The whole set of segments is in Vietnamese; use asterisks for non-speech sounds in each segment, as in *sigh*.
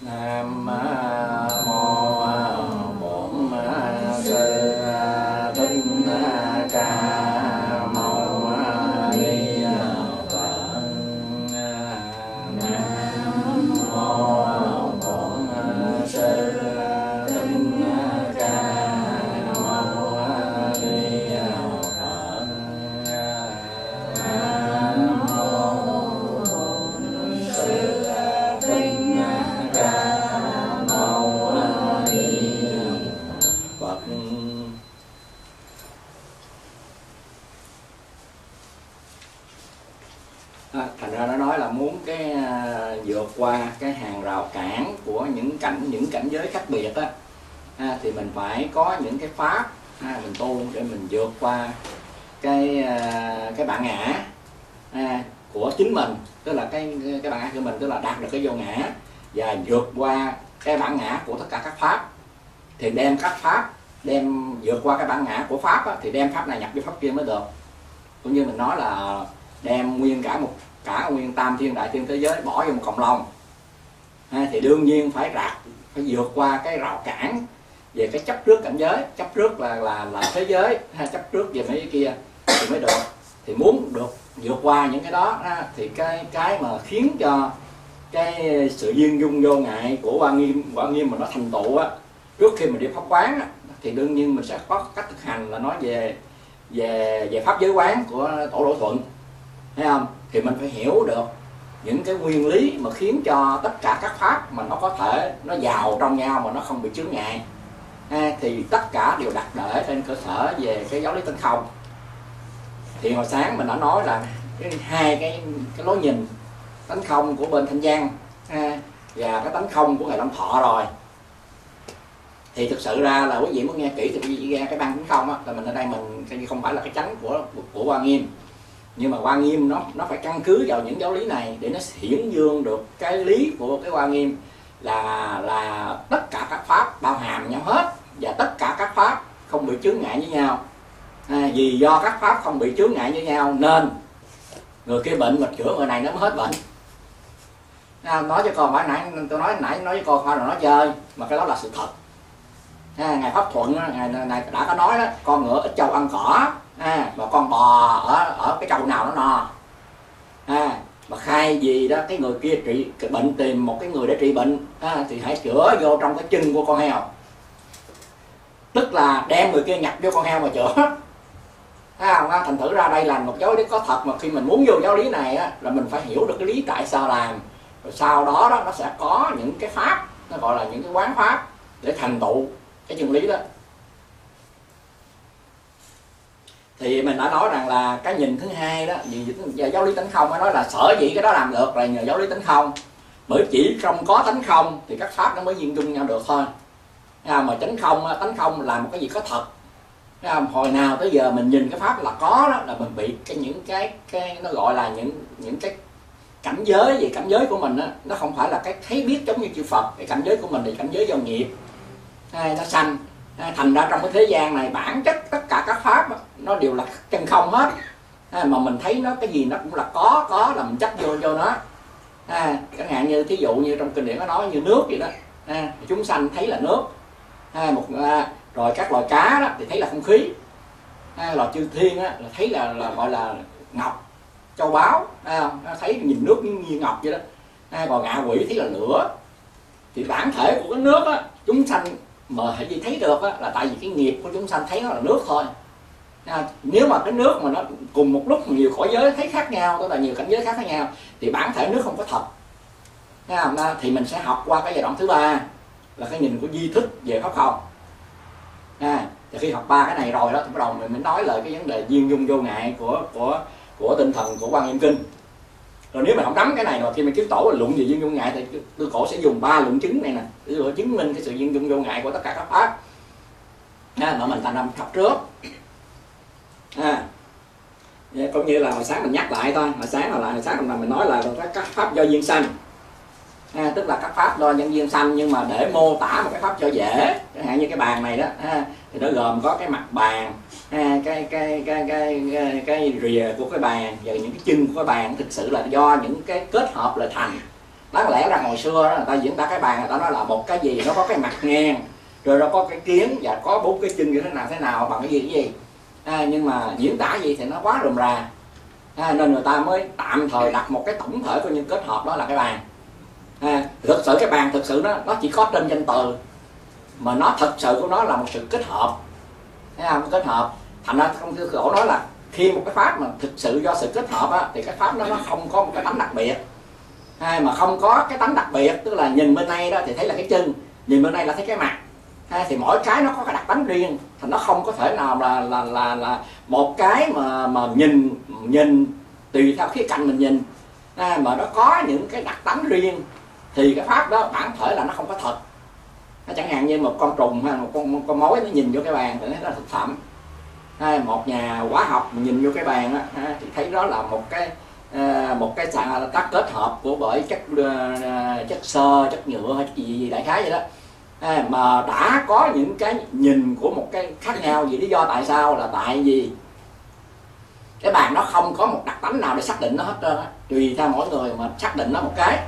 nam phải có những cái pháp ha, mình tu để mình vượt qua cái à, cái bản ngã ha, của chính mình tức là cái cái bản ngã của mình tức là đạt được cái vô ngã và vượt qua cái bản ngã của tất cả các pháp. Thì đem các pháp đem vượt qua cái bản ngã của pháp á, thì đem pháp này nhập vô pháp kia mới được. Cũng như mình nói là đem nguyên cả một cả nguyên tam thiên đại thiên thế giới bỏ vô một cộng lòng ha, thì đương nhiên phải rạc phải vượt qua cái rào cản về cái chấp trước cảnh giới. Chấp trước là là là thế giới hay chấp trước về mấy cái kia thì mới được. Thì muốn được vượt qua những cái đó ha, thì cái cái mà khiến cho cái sự duyên dung vô ngại của quan nghiêm quan nghiêm mà nó thành tựu á trước khi mình đi pháp quán á, thì đương nhiên mình sẽ có cách thực hành là nói về về về pháp giới quán của tổ độ thuận thấy không? Thì mình phải hiểu được những cái nguyên lý mà khiến cho tất cả các pháp mà nó có thể nó vào trong nhau mà nó không bị chướng ngại ha, thì tất cả đều đặt để trên cơ sở về cái giáo lý tinh không. Thì hồi sáng mình đã nói là cái hai cái cái lối nhìn tánh không của bên thanh giang ha, và cái tánh không của ngài long thọ rồi. Thì thực sự ra là quý vị muốn nghe kỹ thì quý vị ra cái ban tánh không á là mình ở đây mình không phải là cái chánh của của quan nghiêm. Nhưng mà quan nghiêm nó nó phải căn cứ vào những giáo lý này để nó hiển dương được cái lý của cái quan nghiêm là là tất cả các pháp bao hàm nhau hết và tất cả các pháp không bị chướng ngại với nhau. À, vì do các pháp không bị chướng ngại với nhau nên người kia bệnh mà chữa người này nó mới hết bệnh. À, nói cho con phải nãy tôi nói nãy nói với con phải là nói chơi mà cái đó là sự thật. À, ngài pháp thuận ngày ngài này đã có nói đó con ngựa ít trâu ăn cỏ à, mà con bò ở ở cái trâu nào nó no. À, mà khai gì đó cái người kia trị cái bệnh tìm một cái người để trị bệnh à, thì hãy chữa vô trong cái chân của con heo. Tức là đem người kia nhập vô con heo mà chữa. Thấy không? thành thử ra đây là một giáo lý có thật mà khi mình muốn vô giáo lý này á, là mình phải hiểu được cái lý tại sao làm. Rồi sau đó đó nó sẽ có những cái pháp nó gọi là những cái quán pháp để thành tựu cái chân lý đó. Thì mình đã nói rằng là cái nhìn thứ hai đó nhìn về giáo lý tánh không nó nói là sở dĩ cái đó làm được là nhờ giáo lý tánh không. Bởi chỉ trong có tánh không thì các pháp nó mới viên dung nhau được thôi. À, mà tánh không tánh không là một cái gì có thật. À, hồi nào tới giờ mình nhìn cái pháp là có đó là mình bị cái những cái cái nó gọi là những những cái cảnh giới về cảnh giới của mình đó, nó không phải là cái thấy biết giống như chư Phật. Cái cảnh giới của mình thì cảnh giới do nghiệp. Hay nó sanh. À, thành ra trong cái thế gian này bản chất tất cả các pháp nó đều là chân không hết. À, mà mình thấy nó cái gì nó cũng là có có là mình chấp vô vô nó. À, chẳng hạn như thí dụ như trong kinh điển nó nói như nước vậy đó. À, chúng sanh thấy là nước. À, một à, rồi các loài cá đó thì thấy là không khí. À, loài chư thiên là thấy là, là gọi là ngọc châu báu. À, thấy nhìn nước như, ngọc vậy đó. À, còn ngạ quỷ thấy là lửa. Thì bản thể của cái nước á, chúng sanh mà hãy gì thấy được á, là tại vì cái nghiệp của chúng sanh thấy nó là nước thôi. À, nếu mà cái nước mà nó cùng một lúc nhiều cõi giới thấy khác nhau tức là nhiều cảnh giới khác khác nhau thì bản thể nước không có thật. À, thì mình sẽ học qua cái giai đoạn thứ ba là cái nhìn của di thức về pháp không à, thì khi học ba cái này rồi đó thì bắt đầu mình mới nói lời cái vấn đề duyên dung vô ngại của của của tinh thần của quan nghiêm kinh rồi nếu mà không nắm cái này rồi khi mình kiếm tổ là luận về duyên dung ngại thì tư cổ sẽ dùng ba luận chứng này nè. Để chứng minh cái sự duyên dung vô ngại của tất cả các pháp. À, mà mình thành năm học trước. À cũng như là hồi sáng mình nhắc lại thôi. Hồi sáng hồi lại hồi sáng mình mình nói là các pháp do duyên sanh ha, tức là các pháp do nhân duyên sanh nhưng mà để mô tả một cái pháp cho dễ chẳng hạn như cái bàn này đó ha, thì nó gồm có cái mặt bàn ha, cái cái cái cái cái, cái rìa của cái bàn và những cái chân của cái bàn. Thực sự là do những cái kết hợp là thành. Đáng lẽ là hồi xưa đó, người ta diễn tả cái bàn người ta nói là một cái gì nó có cái mặt ngang rồi nó có cái kiến và có bốn cái chân như thế nào thế nào bằng cái gì cái gì. À, nhưng mà diễn tả gì thì nó quá rườm rà. À, nên người ta mới tạm thời đặt một cái tổng thể của những kết hợp đó là cái bàn à, thực sự cái bàn thực sự nó nó chỉ có trên danh từ mà nó thật sự của nó là một sự kết hợp. Thấy không? Kết hợp. Thành ra không sư khổ nói là khi một cái pháp mà thực sự do sự kết hợp á, thì cái pháp đó nó không có một cái tánh đặc biệt. Hay mà không có cái tánh đặc biệt tức là nhìn bên đây đó thì thấy là cái chân nhìn bên đây là thấy cái mặt. Ha, thì mỗi cái nó có cái đặc tánh riêng thì nó không có thể nào là là là là một cái mà mà nhìn nhìn tùy theo khía cạnh mình nhìn. Ha, mà nó có những cái đặc tánh riêng thì cái pháp đó bản thể là nó không có thật. Nó chẳng hạn như một con trùng hay một con một con mối nó nhìn vô cái bàn thì nó là thực phẩm. Hay một nhà hóa học nhìn vô cái bàn á thì thấy đó là một cái ờ, một cái tác kết hợp của bởi chất ờ, chất sơ chất nhựa hay gì gì đại khái vậy đó. Mà đã có những cái nhìn của một cái khác nhau vì lý do tại sao là tại vì cái bàn nó không có một đặc tính nào để xác định nó hết trơn á. Tùy theo mỗi người mà xác định nó một cái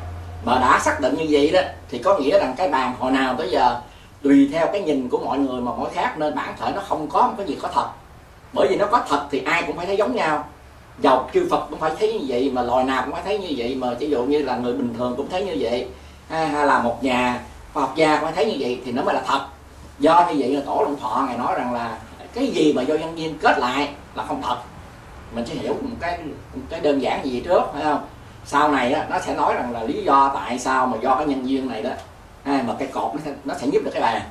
mà đã xác định như vậy đó, thì có nghĩa rằng cái bàn hồi nào tới giờ tùy theo cái nhìn của mọi người mà mỗi khác, nên bản thể nó không có một cái gì có thật. Bởi vì nó có thật thì ai cũng phải thấy giống nhau. Dầu chư Phật cũng phải thấy như vậy, mà loài nào cũng phải thấy như vậy, mà ví dụ như là người bình thường cũng thấy như vậy. Hay là một nhà khoa học gia cũng phải thấy như vậy thì nó mới là thật. Do như vậy là tổ luận thọ ngài nói rằng là cái gì mà do nhân duyên kết lại là không thật. Mình sẽ hiểu một cái một cái đơn giản gì trước, phải không? Sau này á, nó sẽ nói rằng là lý do tại sao mà do cái nhân duyên này đó à, mà cái cột nó sẽ, nó sẽ giúp được cái bàn.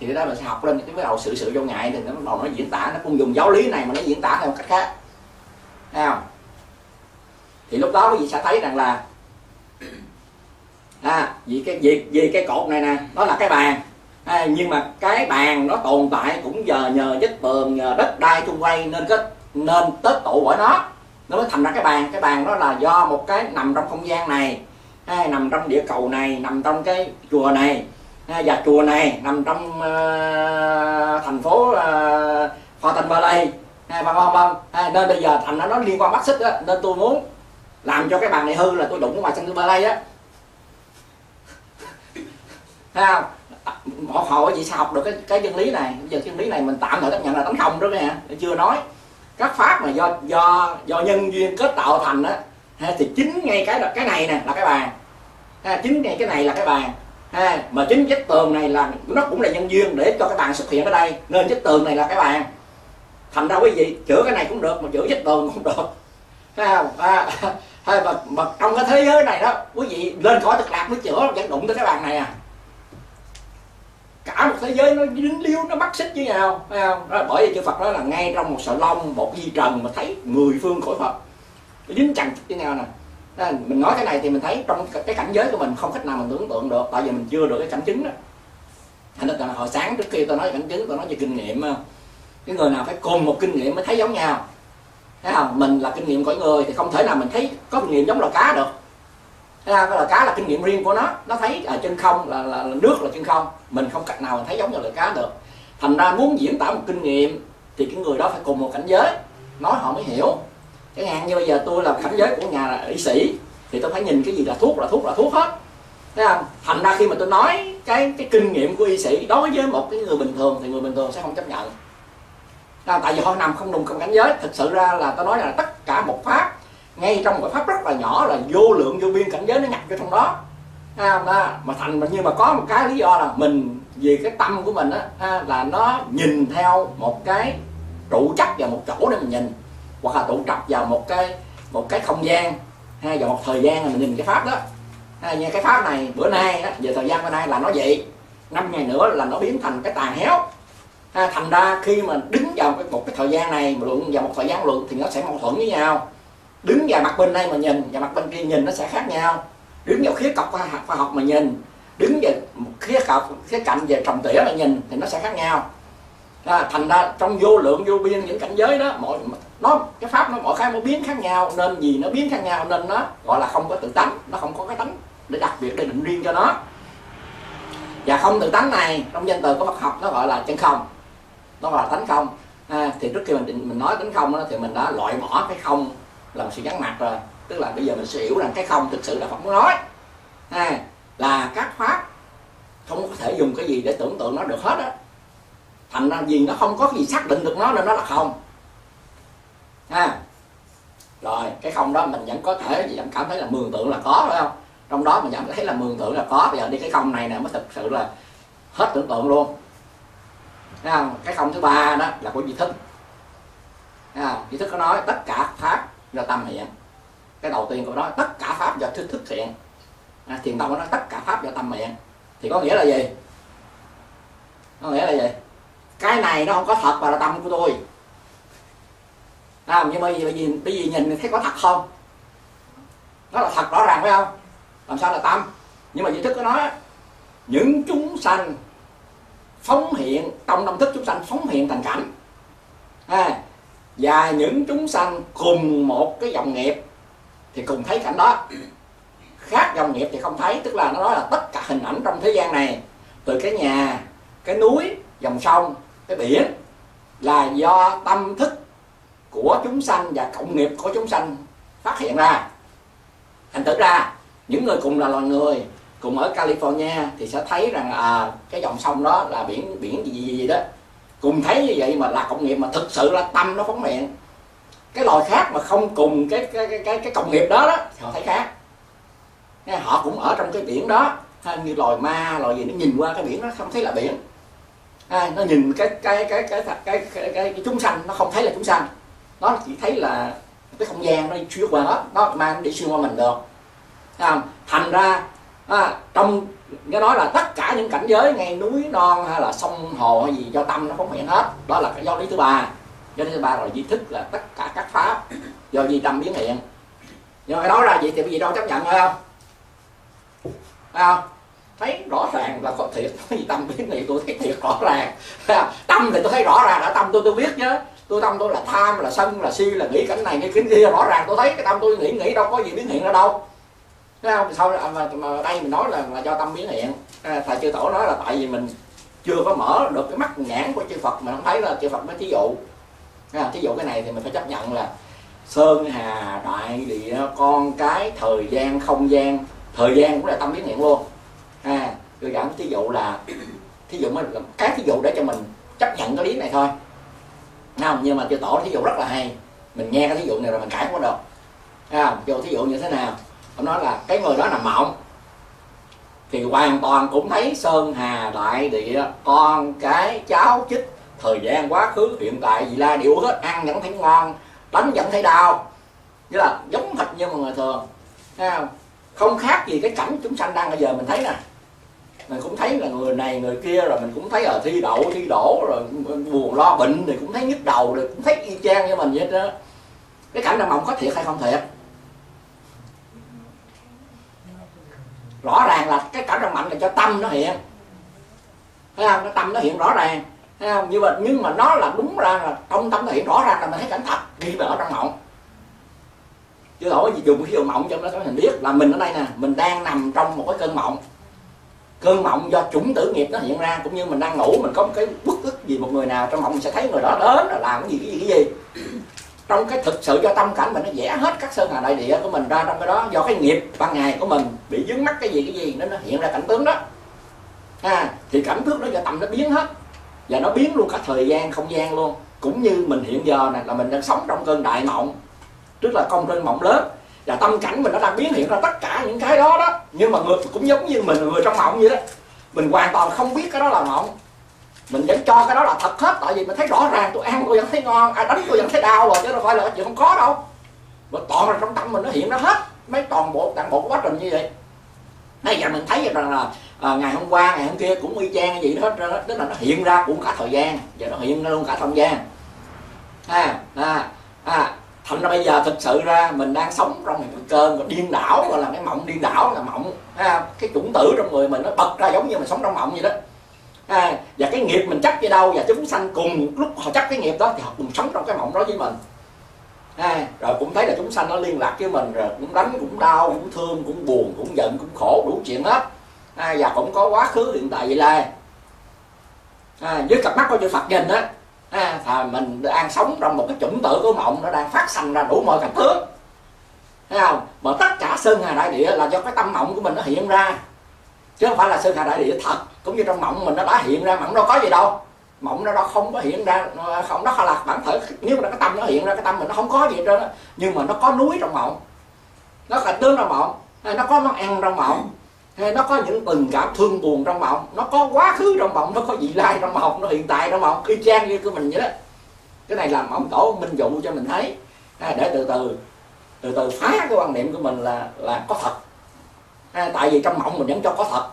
Thì cái đó mình sẽ học lên cái bắt đầu sự sự vô ngại thì nó bắt đầu nó diễn tả nó cũng dùng giáo lý này mà nó diễn tả theo một cách khác. Thấy không? Thì lúc đó quý vị sẽ thấy rằng là à, vì cái vì, vì cái cột này nè nó là cái bàn. À, nhưng mà cái bàn nó tồn tại cũng giờ nhờ vách tường nhờ đất đai xung quanh nên cái nên tết tụ bởi nó nó mới thành ra cái bàn. Cái bàn đó là do một cái nằm trong không gian này hay nằm trong địa cầu này nằm trong cái chùa này và chùa này nằm trong uh, thành phố ờ, uh, Phò Thành Ba Lây vân vân vân. Nên bây giờ thành nó nó liên quan mắt xích đó, nên tôi muốn làm cho cái bàn này hư là tôi đụng cái ngoài sân Ba Lây á. *laughs* Thấy không một hồi gì sao học được cái cái chân lý này. Bây giờ chân lý này mình tạm thời chấp nhận là tánh không đó nha chưa nói các pháp mà do do do nhân duyên kết tạo thành á thì chính ngay cái cái này nè là cái bàn. Ha, chính ngay cái này là cái bàn. Ha, mà chính vách tường này là nó cũng là nhân duyên để cho cái bàn xuất hiện ở đây nên vách tường này là cái bàn. Thành ra quý vị chữa cái này cũng được mà chữa vách tường cũng được. Ha, không ha, hay mà, mà trong cái thế giới này đó quý vị lên khỏi thực lạc mới chữa vẫn đụng tới cái bàn này à cả một thế giới nó dính liêu nó bắt xích với nhau phải không? Đó, bởi vì chư Phật nói là ngay trong một sợi lông một di trần mà thấy mười phương khỏi Phật. Nó dính chằng với nhau nè. Đó, mình nói cái này thì mình thấy trong cái cảnh giới của mình không cách nào mình tưởng tượng được tại vì mình chưa được cái cảnh chứng đó. Thành ra là hồi sáng trước khi tôi nói cảnh chứng tôi nói về kinh nghiệm à, cái người nào phải cùng một kinh nghiệm mới thấy giống nhau. Thấy không? Mình là kinh nghiệm của người thì không thể nào mình thấy có kinh nghiệm giống là cá được là cái là cá là kinh nghiệm riêng của nó. Nó thấy ở trên không là, là, là nước là trên không. Mình không cách nào mình thấy giống như là cá được. Thành ra muốn diễn tả một kinh nghiệm thì cái người đó phải cùng một cảnh giới. Nói họ mới hiểu. Chẳng hạn như bây giờ tôi là cảnh giới của nhà là y sĩ thì tôi phải nhìn cái gì là thuốc là thuốc là thuốc hết. Thấy không? Thành ra khi mà tôi nói cái cái kinh nghiệm của y sĩ đối với một cái người bình thường thì người bình thường sẽ không chấp nhận. À, tại vì họ nằm không đồng cùng cảnh giới. Thực sự ra là tôi nói là tất cả một pháp ngay trong một pháp rất là nhỏ là vô lượng vô biên cảnh giới nó nhập vô trong đó. Ha, mà, mà thành nhưng mà có một cái lý do là mình vì cái tâm của mình á là nó nhìn theo một cái trụ chắc vào một chỗ để mình nhìn hoặc là tụ tập vào một cái một cái không gian hay vào một thời gian là mình nhìn cái pháp đó. Ha, như cái pháp này bữa nay á, về thời gian bữa nay là nó vậy. Năm ngày nữa là nó biến thành cái tàn héo. Ha, thành ra khi mà đứng vào một cái thời gian này mà luận vào một thời gian luận thì nó sẽ mâu thuẫn với nhau đứng vào mặt bên đây mà nhìn và mặt bên kia nhìn nó sẽ khác nhau. Đứng vào khía cọc khoa học mà nhìn. Đứng về một khía cọc khía cạnh về trồng tỉa mà nhìn thì nó sẽ khác nhau. À, thành ra trong vô lượng vô biên những cảnh giới đó mọi nó cái pháp nó mỗi cái nó biến khác nhau nên vì nó biến khác nhau nên nó gọi là không có tự tánh nó không có cái tánh để đặc biệt để định riêng cho nó. Và không tự tánh này trong danh từ của Phật học nó gọi là chân không. Nó gọi là tánh không. À, thì trước khi mình định mình nói tánh không đó, thì mình đã loại bỏ cái không là một sự vắng mặt rồi. Tức là bây giờ mình sẽ hiểu rằng cái không thực sự là Phật muốn nói. À, là các pháp không có thể dùng cái gì để tưởng tượng nó được hết á. Thành ra vì nó không có gì xác định được nó nên nó là không. Ha rồi cái không đó mình vẫn có thể vẫn cảm thấy là mường tượng là có phải không? Trong đó mình vẫn thấy là mường tượng là có. Bây giờ đi cái không này nè mới thực sự là hết tưởng tượng luôn. Thấy không? cái không thứ ba đó là của di thức. Không? di thức có nói tất cả pháp do tâm hiện. Cái đầu tiên của nó tất cả pháp do thức thức hiện à, thiền tông nó nói tất cả pháp do tâm hiện. Thì có nghĩa là gì? Có nghĩa là gì? Cái này nó không có thật và là tâm của tôi. À, nhưng mà bởi vì, bởi vì nhìn thấy có thật không? Nó là thật rõ ràng phải không? Làm sao là tâm? Nhưng mà di thức có nói những chúng sanh phóng hiện trong tâm thức chúng sanh phóng hiện thành cảnh. À, và những chúng sanh cùng một cái dòng nghiệp thì cùng thấy cảnh đó. Khác dòng nghiệp thì không thấy tức là nó nói là tất cả hình ảnh trong thế gian này từ cái nhà cái núi dòng sông cái biển là do tâm thức của chúng sanh và cộng nghiệp của chúng sanh phát hiện ra. Thành thử ra những người cùng là loài người cùng ở California thì sẽ thấy rằng à, cái dòng sông đó là biển biển gì gì, gì đó cùng thấy như vậy mà là cộng nghiệp mà thực sự là tâm nó phóng miệng cái loài khác mà không cùng cái cái cái cái, cái cộng nghiệp đó đó thì họ thấy khác họ cũng ở trong cái biển đó như loài ma loài gì nó nhìn qua cái biển nó không thấy là biển à, nó nhìn cái cái cái cái cái cái, cái, cái, cái chúng sanh nó không thấy là chúng sanh nó chỉ thấy là cái không gian nó xuyên qua đó nó mang đi xuyên qua mình được à, thành ra à, trong cái đó là tất cả những cảnh giới ngay núi non hay là sông hồ hay gì do tâm nó phóng hiện hết. Đó là cái do lý thứ ba. Do lý thứ ba là di thức là tất cả các pháp do di tâm biến hiện. Nhưng mà nói đó ra vậy thì bây giờ đâu chấp nhận phải không? À, thấy rõ ràng là có thiệt *laughs* cái gì tâm biến hiện tôi thấy thiệt rõ ràng. Tâm thì tôi thấy rõ ràng là tâm tôi tôi biết chứ tôi tâm tôi là tham là sân là si là nghĩ cảnh này nghĩ cảnh kia rõ ràng tôi thấy cái tâm tôi nghĩ nghĩ đâu có gì biến hiện ra đâu. Thấy không? Sau mà, mà đây mình nói là, là do tâm biến hiện à, thầy chư tổ nói là tại vì mình chưa có mở được cái mắt nhãn của chư Phật mà không thấy là chư Phật mới thí dụ. À, thí dụ cái này thì mình phải chấp nhận là sơn hà đại địa con cái thời gian không gian. Thời gian cũng là tâm biến hiện luôn. À tôi giảng thí dụ là thí dụ mới cái thí dụ để cho mình chấp nhận cái lý này thôi. Không? Nhưng mà chư tổ thí dụ rất là hay. Mình nghe cái thí dụ này rồi mình cãi không có được. À, thí dụ như thế nào ông nói là cái người đó nằm mộng. Thì hoàn toàn cũng thấy sơn hà đại địa, con cái cháu chích, thời gian quá khứ, hiện tại gì la điệu hết, ăn vẫn thấy ngon, đánh vẫn thấy đau. Như là giống hệt như một người thường, thấy không? Không khác gì cái cảnh chúng sanh đang bây giờ mình thấy nè. Mình cũng thấy là người này, người kia, rồi mình cũng thấy ở thi đậu, thi đổ, rồi buồn lo bệnh thì cũng thấy nhức đầu, rồi cũng thấy y chang như mình vậy đó. Cái cảnh là mộng có thiệt hay không thiệt? Rõ ràng là cái cảnh trong mạnh là cho tâm nó hiện. Thấy không? Cái tâm nó hiện rõ ràng. Thấy không? Nhưng mà nhưng mà nó là đúng ra là trong tâm nó hiện rõ ràng là mình thấy cảnh thật đi mà ở trong mộng. Chứ đổi gì dùng cái dụ mộng cho nó mình biết là mình ở đây nè, mình đang nằm trong một cái cơn mộng. Cơn mộng do chủng tử nghiệp nó hiện ra, cũng như mình đang ngủ, mình có một cái bức ức gì một người nào trong mộng mình sẽ thấy người đó đến là làm cái gì cái gì cái gì trong cái thực sự do tâm cảnh mình nó vẽ hết các sơn hà đại địa của mình ra trong cái đó do cái nghiệp ban ngày của mình bị dướng mắt cái gì cái gì nên nó hiện ra cảnh tướng đó. À, thì cảnh tướng đó do tâm nó biến hết. Và nó biến luôn cả thời gian không gian luôn. Cũng như mình hiện giờ này là mình đang sống trong cơn đại mộng tức là công cơn mộng lớn. Và tâm cảnh mình nó đang biến hiện ra tất cả những cái đó đó. Nhưng mà người cũng giống như mình người trong mộng vậy đó. Mình hoàn toàn không biết cái đó là mộng mình vẫn cho cái đó là thật hết tại vì mình thấy rõ ràng tôi ăn tôi vẫn thấy ngon ai đánh tôi vẫn thấy đau rồi chứ đâu phải là chuyện không có đâu. Mà toàn là trong tâm mình nó hiện ra hết mấy toàn bộ toàn bộ quá trình như vậy. Bây giờ mình thấy rằng là à, ngày hôm qua ngày hôm kia cũng y chang gì đó hết đó tức là nó hiện ra cũng cả thời gian và nó hiện ra luôn cả không gian. À, à, à, thành ra bây giờ thực sự ra mình đang sống trong một cái cơn điên đảo gọi là cái mộng điên đảo là mộng à, cái chủng tử trong người mình nó bật ra giống như mình sống trong mộng vậy đó à, và cái nghiệp mình chấp với đâu và chúng sanh cùng lúc họ chấp cái nghiệp đó thì họ cùng sống trong cái mộng đó với mình. À, rồi cũng thấy là chúng sanh nó liên lạc với mình rồi cũng đánh cũng đau cũng thương cũng buồn cũng giận cũng khổ đủ chuyện hết. À, và cũng có quá khứ hiện tại vậy là. À, với cặp mắt của chư Phật nhìn á à, thì mình đang sống trong một cái chủng tử của mộng nó đang phát sanh ra đủ mọi cảnh tướng. Thấy không? Mà tất cả sơn hà đại địa là do cái tâm mộng của mình nó hiện ra. Chứ không phải là sơn hà đại địa thật cũng như trong mộng mình nó đã hiện ra, mộng đâu có gì đâu. Mộng nó đó không có hiện ra không nó là bản thể, nếu mà cái tâm nó hiện ra, cái tâm mình nó không có gì hết trơn nhưng mà nó có núi trong mộng, nó cảnh tướng trong mộng, hay nó có món ăn trong mộng, hay nó có những tình cảm thương buồn trong mộng, nó có quá khứ trong mộng, nó có vị lai trong mộng, nó hiện tại trong mộng, y chang như của mình vậy đó. Cái này là mộng tổ minh dụ cho mình thấy. À, để từ từ từ từ phá cái quan niệm của mình là là có thật. À, tại vì trong mộng mình vẫn cho có thật.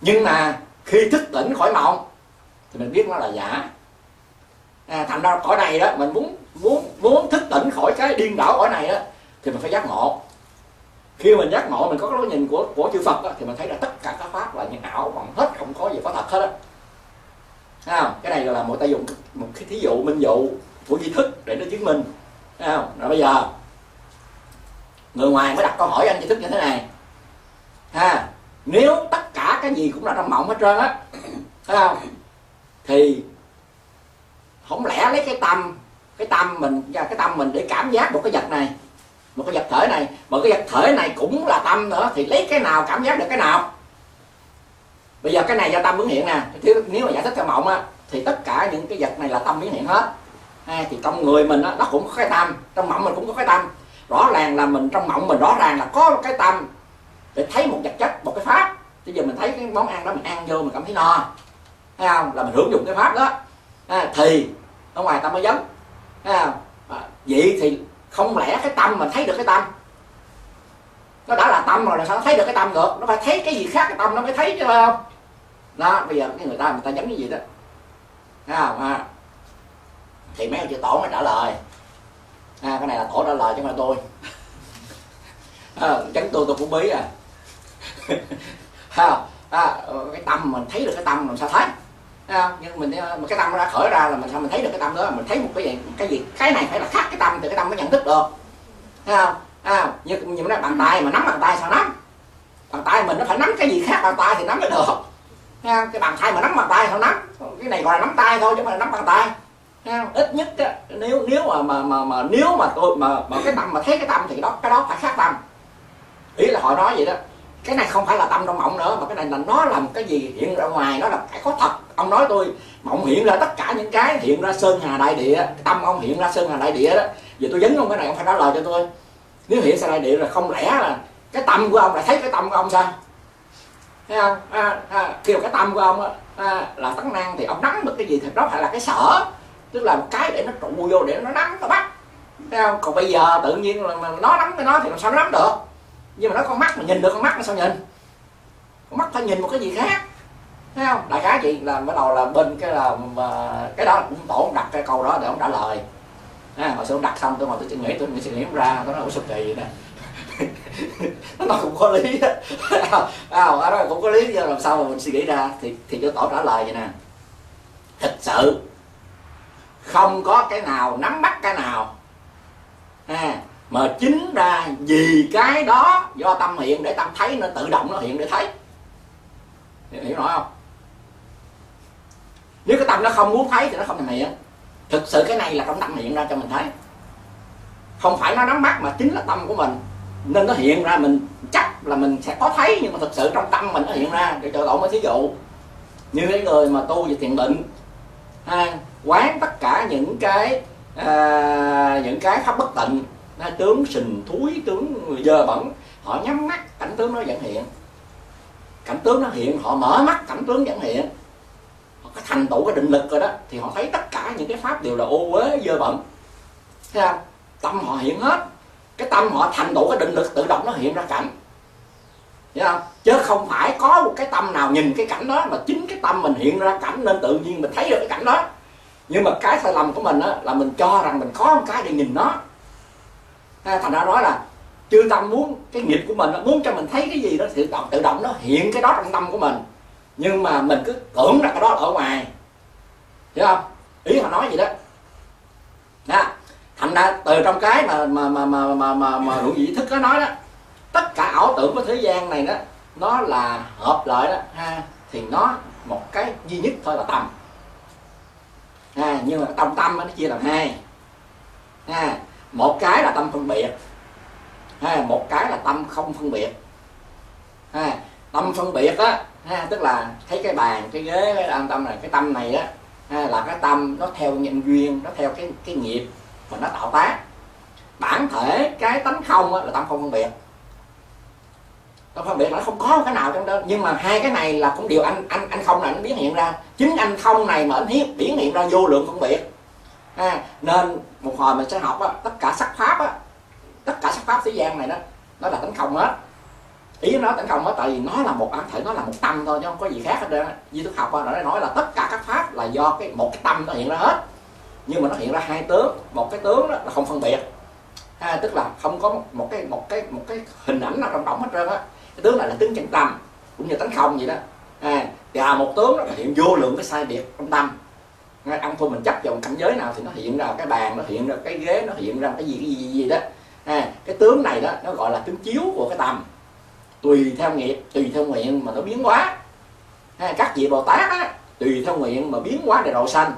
Nhưng mà khi thức tỉnh khỏi mộng thì mình biết nó là giả. À, thành ra cõi này đó mình muốn muốn muốn thức tỉnh khỏi cái điên đảo cõi này đó thì mình phải giác ngộ. Khi mình giác ngộ mình có cái lối nhìn của của chư Phật đó, thì mình thấy là tất cả các pháp là những ảo bằng hết không có gì có thật hết á. À, cái này là một tay dùng một cái thí dụ minh dụ của duy thức để nó chứng minh. À, rồi bây giờ người ngoài mới đặt câu hỏi anh duy thức như thế này. Ha? Nếu tất cả cái gì cũng là trong mộng hết trơn á thấy không? Thì không lẽ lấy cái tâm cái tâm mình cái tâm mình để cảm giác một cái vật này một cái vật thể này mà cái vật thể này cũng là tâm nữa thì lấy cái nào cảm giác được cái nào? Bây giờ cái này do tâm biến hiện nè. Nếu mà giải thích theo mộng á thì tất cả những cái vật này là tâm biến hiện hết. À, thì trong người mình á nó cũng có cái tâm trong mộng mình cũng có cái tâm. Rõ ràng là mình trong mộng mình rõ ràng là có cái tâm để thấy một vật chất một cái pháp. Bây giờ mình thấy cái món ăn đó mình ăn vô mình cảm thấy no. Thấy không? Là mình hưởng dụng cái pháp đó. À, thì ở ngoài tâm mới giống thấy không? À, vậy thì không lẽ cái tâm mình thấy được cái tâm? Nó đã là tâm rồi là sao nó thấy được cái tâm được? Nó phải thấy cái gì khác cái tâm nó mới thấy chứ phải không? Đó bây giờ cái người ta người ta giống cái gì đó. Thấy không? À, thì mấy ông chữ tổ mới trả lời. À, cái này là tổ trả lời chứ không là tôi. *laughs* Ờ, à, chấn tôi tôi cũng bí à. *laughs* không? À, cái tâm mình thấy được cái tâm làm sao thấy? À, nhưng mình ờ, mà cái tâm nó đã khởi ra là mình sao mình thấy được cái tâm đó? Mình thấy một cái gì cái gì cái này phải là khác cái tâm thì cái tâm mới nhận thức được. Thấy không? À, như như nói bàn tay mà nắm bàn tay sao nắm? Bàn tay mình nó phải nắm cái gì khác bàn tay thì nắm mới được. Thấy cái bàn tay mà nắm bàn tay sao nắm? Cái này gọi là nắm tay thôi chứ mà nắm bàn tay. Ít nhất á, nếu nếu mà mà mà, mà nếu mà tôi mà, mà cái tâm mà thấy cái tâm thì đó cái đó phải khác tâm. Ý là họ nói vậy đó cái này không phải là tâm trong mộng nữa mà cái này là nó là một cái gì hiện ra ngoài nó là cái có thật. Ông nói tôi mộng hiện ra tất cả những cái hiện ra sơn hà đại địa tâm ông hiện ra sơn hà đại địa đó. Giờ tôi vấn ông cái này ông phải trả lời cho tôi. Nếu hiện ra đại địa là không lẽ là cái tâm của ông là thấy cái tâm của ông sao? Thấy không? À, à, kêu cái tâm của ông à, là tấn năng thì ông nắm được cái gì thì đó phải là cái sở. Tức là một cái để nó trụ vô để nó nắm nó bắt. Thấy không? Còn bây giờ tự nhiên là nó nắm cái nó thì làm sao nó nắm được? Nhưng mà nó con mắt mà nhìn được con mắt nó sao nhìn? Con mắt phải nhìn một cái gì khác. Thấy không? Đại khái chị là bắt đầu là bên cái là mà cái đó cũng tổ đặt cái câu đó để ông trả lời. À, hồi xưa ông đặt xong tôi ngồi tôi nghĩ tôi nghĩ suy nghĩ ra tôi nói ủa sao kỳ vậy nè? *laughs* Nó cũng có lý. À, à, đó cũng có lý nhưng làm sao mà mình suy nghĩ ra? Thì thì cho tổ trả lời vậy nè. Thật sự không có cái nào nắm bắt cái nào. À, mà chính ra vì cái đó do tâm hiện để tâm thấy nó tự động nó hiện để thấy. Hiểu nổi không? Nếu cái tâm nó không muốn thấy thì nó không thành hiện. Thực sự cái này là trong tâm hiện ra cho mình thấy. Không phải nó nắm mắt mà chính là tâm của mình. Nên nó hiện ra mình chắc là mình sẽ có thấy nhưng mà thực sự trong tâm mình nó hiện ra để cho tổ mới thí dụ. Như cái người mà tu về thiền định ha, quán tất cả những cái à, những cái pháp bất tịnh nó tướng sình thúi tướng dơ bẩn họ nhắm mắt cảnh tướng nó vẫn hiện. Cảnh tướng nó hiện họ mở mắt cảnh tướng vẫn hiện. Họ có thành tựu cái định lực rồi đó thì họ thấy tất cả những cái pháp đều là ô uế dơ bẩn. Thấy không? Tâm họ hiện hết. Cái tâm họ thành tựu cái định lực tự động nó hiện ra cảnh. Thấy không? chứ không phải có một cái tâm nào nhìn cái cảnh đó mà chính cái tâm mình hiện ra cảnh nên tự nhiên mình thấy được cái cảnh đó. Nhưng mà cái sai lầm của mình á, là mình cho rằng mình có một cái để nhìn nó. À, thành ra nói là chư tâm muốn cái nghiệp của mình muốn cho mình thấy cái gì đó tự động tự động nó hiện cái đó trong tâm của mình. Nhưng mà mình cứ tưởng là cái đó ở ngoài. Hiểu không? Ý họ nói gì đó. Đó thành ra từ trong cái mà mà mà mà mà mà, mà hữu vị thức có nói đó tất cả ảo tưởng của thế gian này đó nó là hợp lại đó. Ha thì nó một cái duy nhất thôi là tâm. À, nhưng mà trong tâm nó chia làm hai. Ha một cái là tâm phân biệt. Ha, một cái là tâm không phân biệt. Ha, tâm phân biệt á ha, tức là thấy cái bàn cái ghế cái tâm tâm này cái tâm này á ha, là cái tâm nó theo nhân duyên nó theo cái cái nghiệp mà nó tạo tác. Bản thể cái tánh không á, là tâm không phân biệt. Tâm phân biệt là nó không có cái nào trong đó. Nhưng mà hai cái này là cũng điều anh anh anh không là nó biến hiện ra. Chính anh không này mà anh hiếp biến hiện ra vô lượng phân biệt ha, nên một hồi mình sẽ học á, tất cả sắc pháp á, tất cả sắc pháp thế gian này đó nó là tánh không hết. Ý nó tánh không hết tại vì nó là một bản thể nó là một tâm thôi chứ không có gì khác hết trơn di thức học nó nói là tất cả các pháp là do cái một cái tâm nó hiện ra hết. Nhưng mà nó hiện ra hai tướng một cái tướng đó là không phân biệt. Ha, tức là không có một cái một cái một cái hình ảnh nào trong tổng hết trơn á. Cái tướng này là tướng chân tâm cũng như tánh không vậy đó. À, và một tướng đó là hiện vô lượng cái sai biệt trong tâm ăn thua mình chấp vào cảnh giới nào thì nó hiện ra cái bàn nó hiện ra cái ghế nó hiện ra cái gì cái gì gì, gì đó. À, cái tướng này đó nó gọi là tướng chiếu của cái tâm tùy theo nghiệp tùy theo nguyện mà nó biến hóa. À, các vị bồ tát á, tùy theo nguyện mà biến hóa để độ sanh.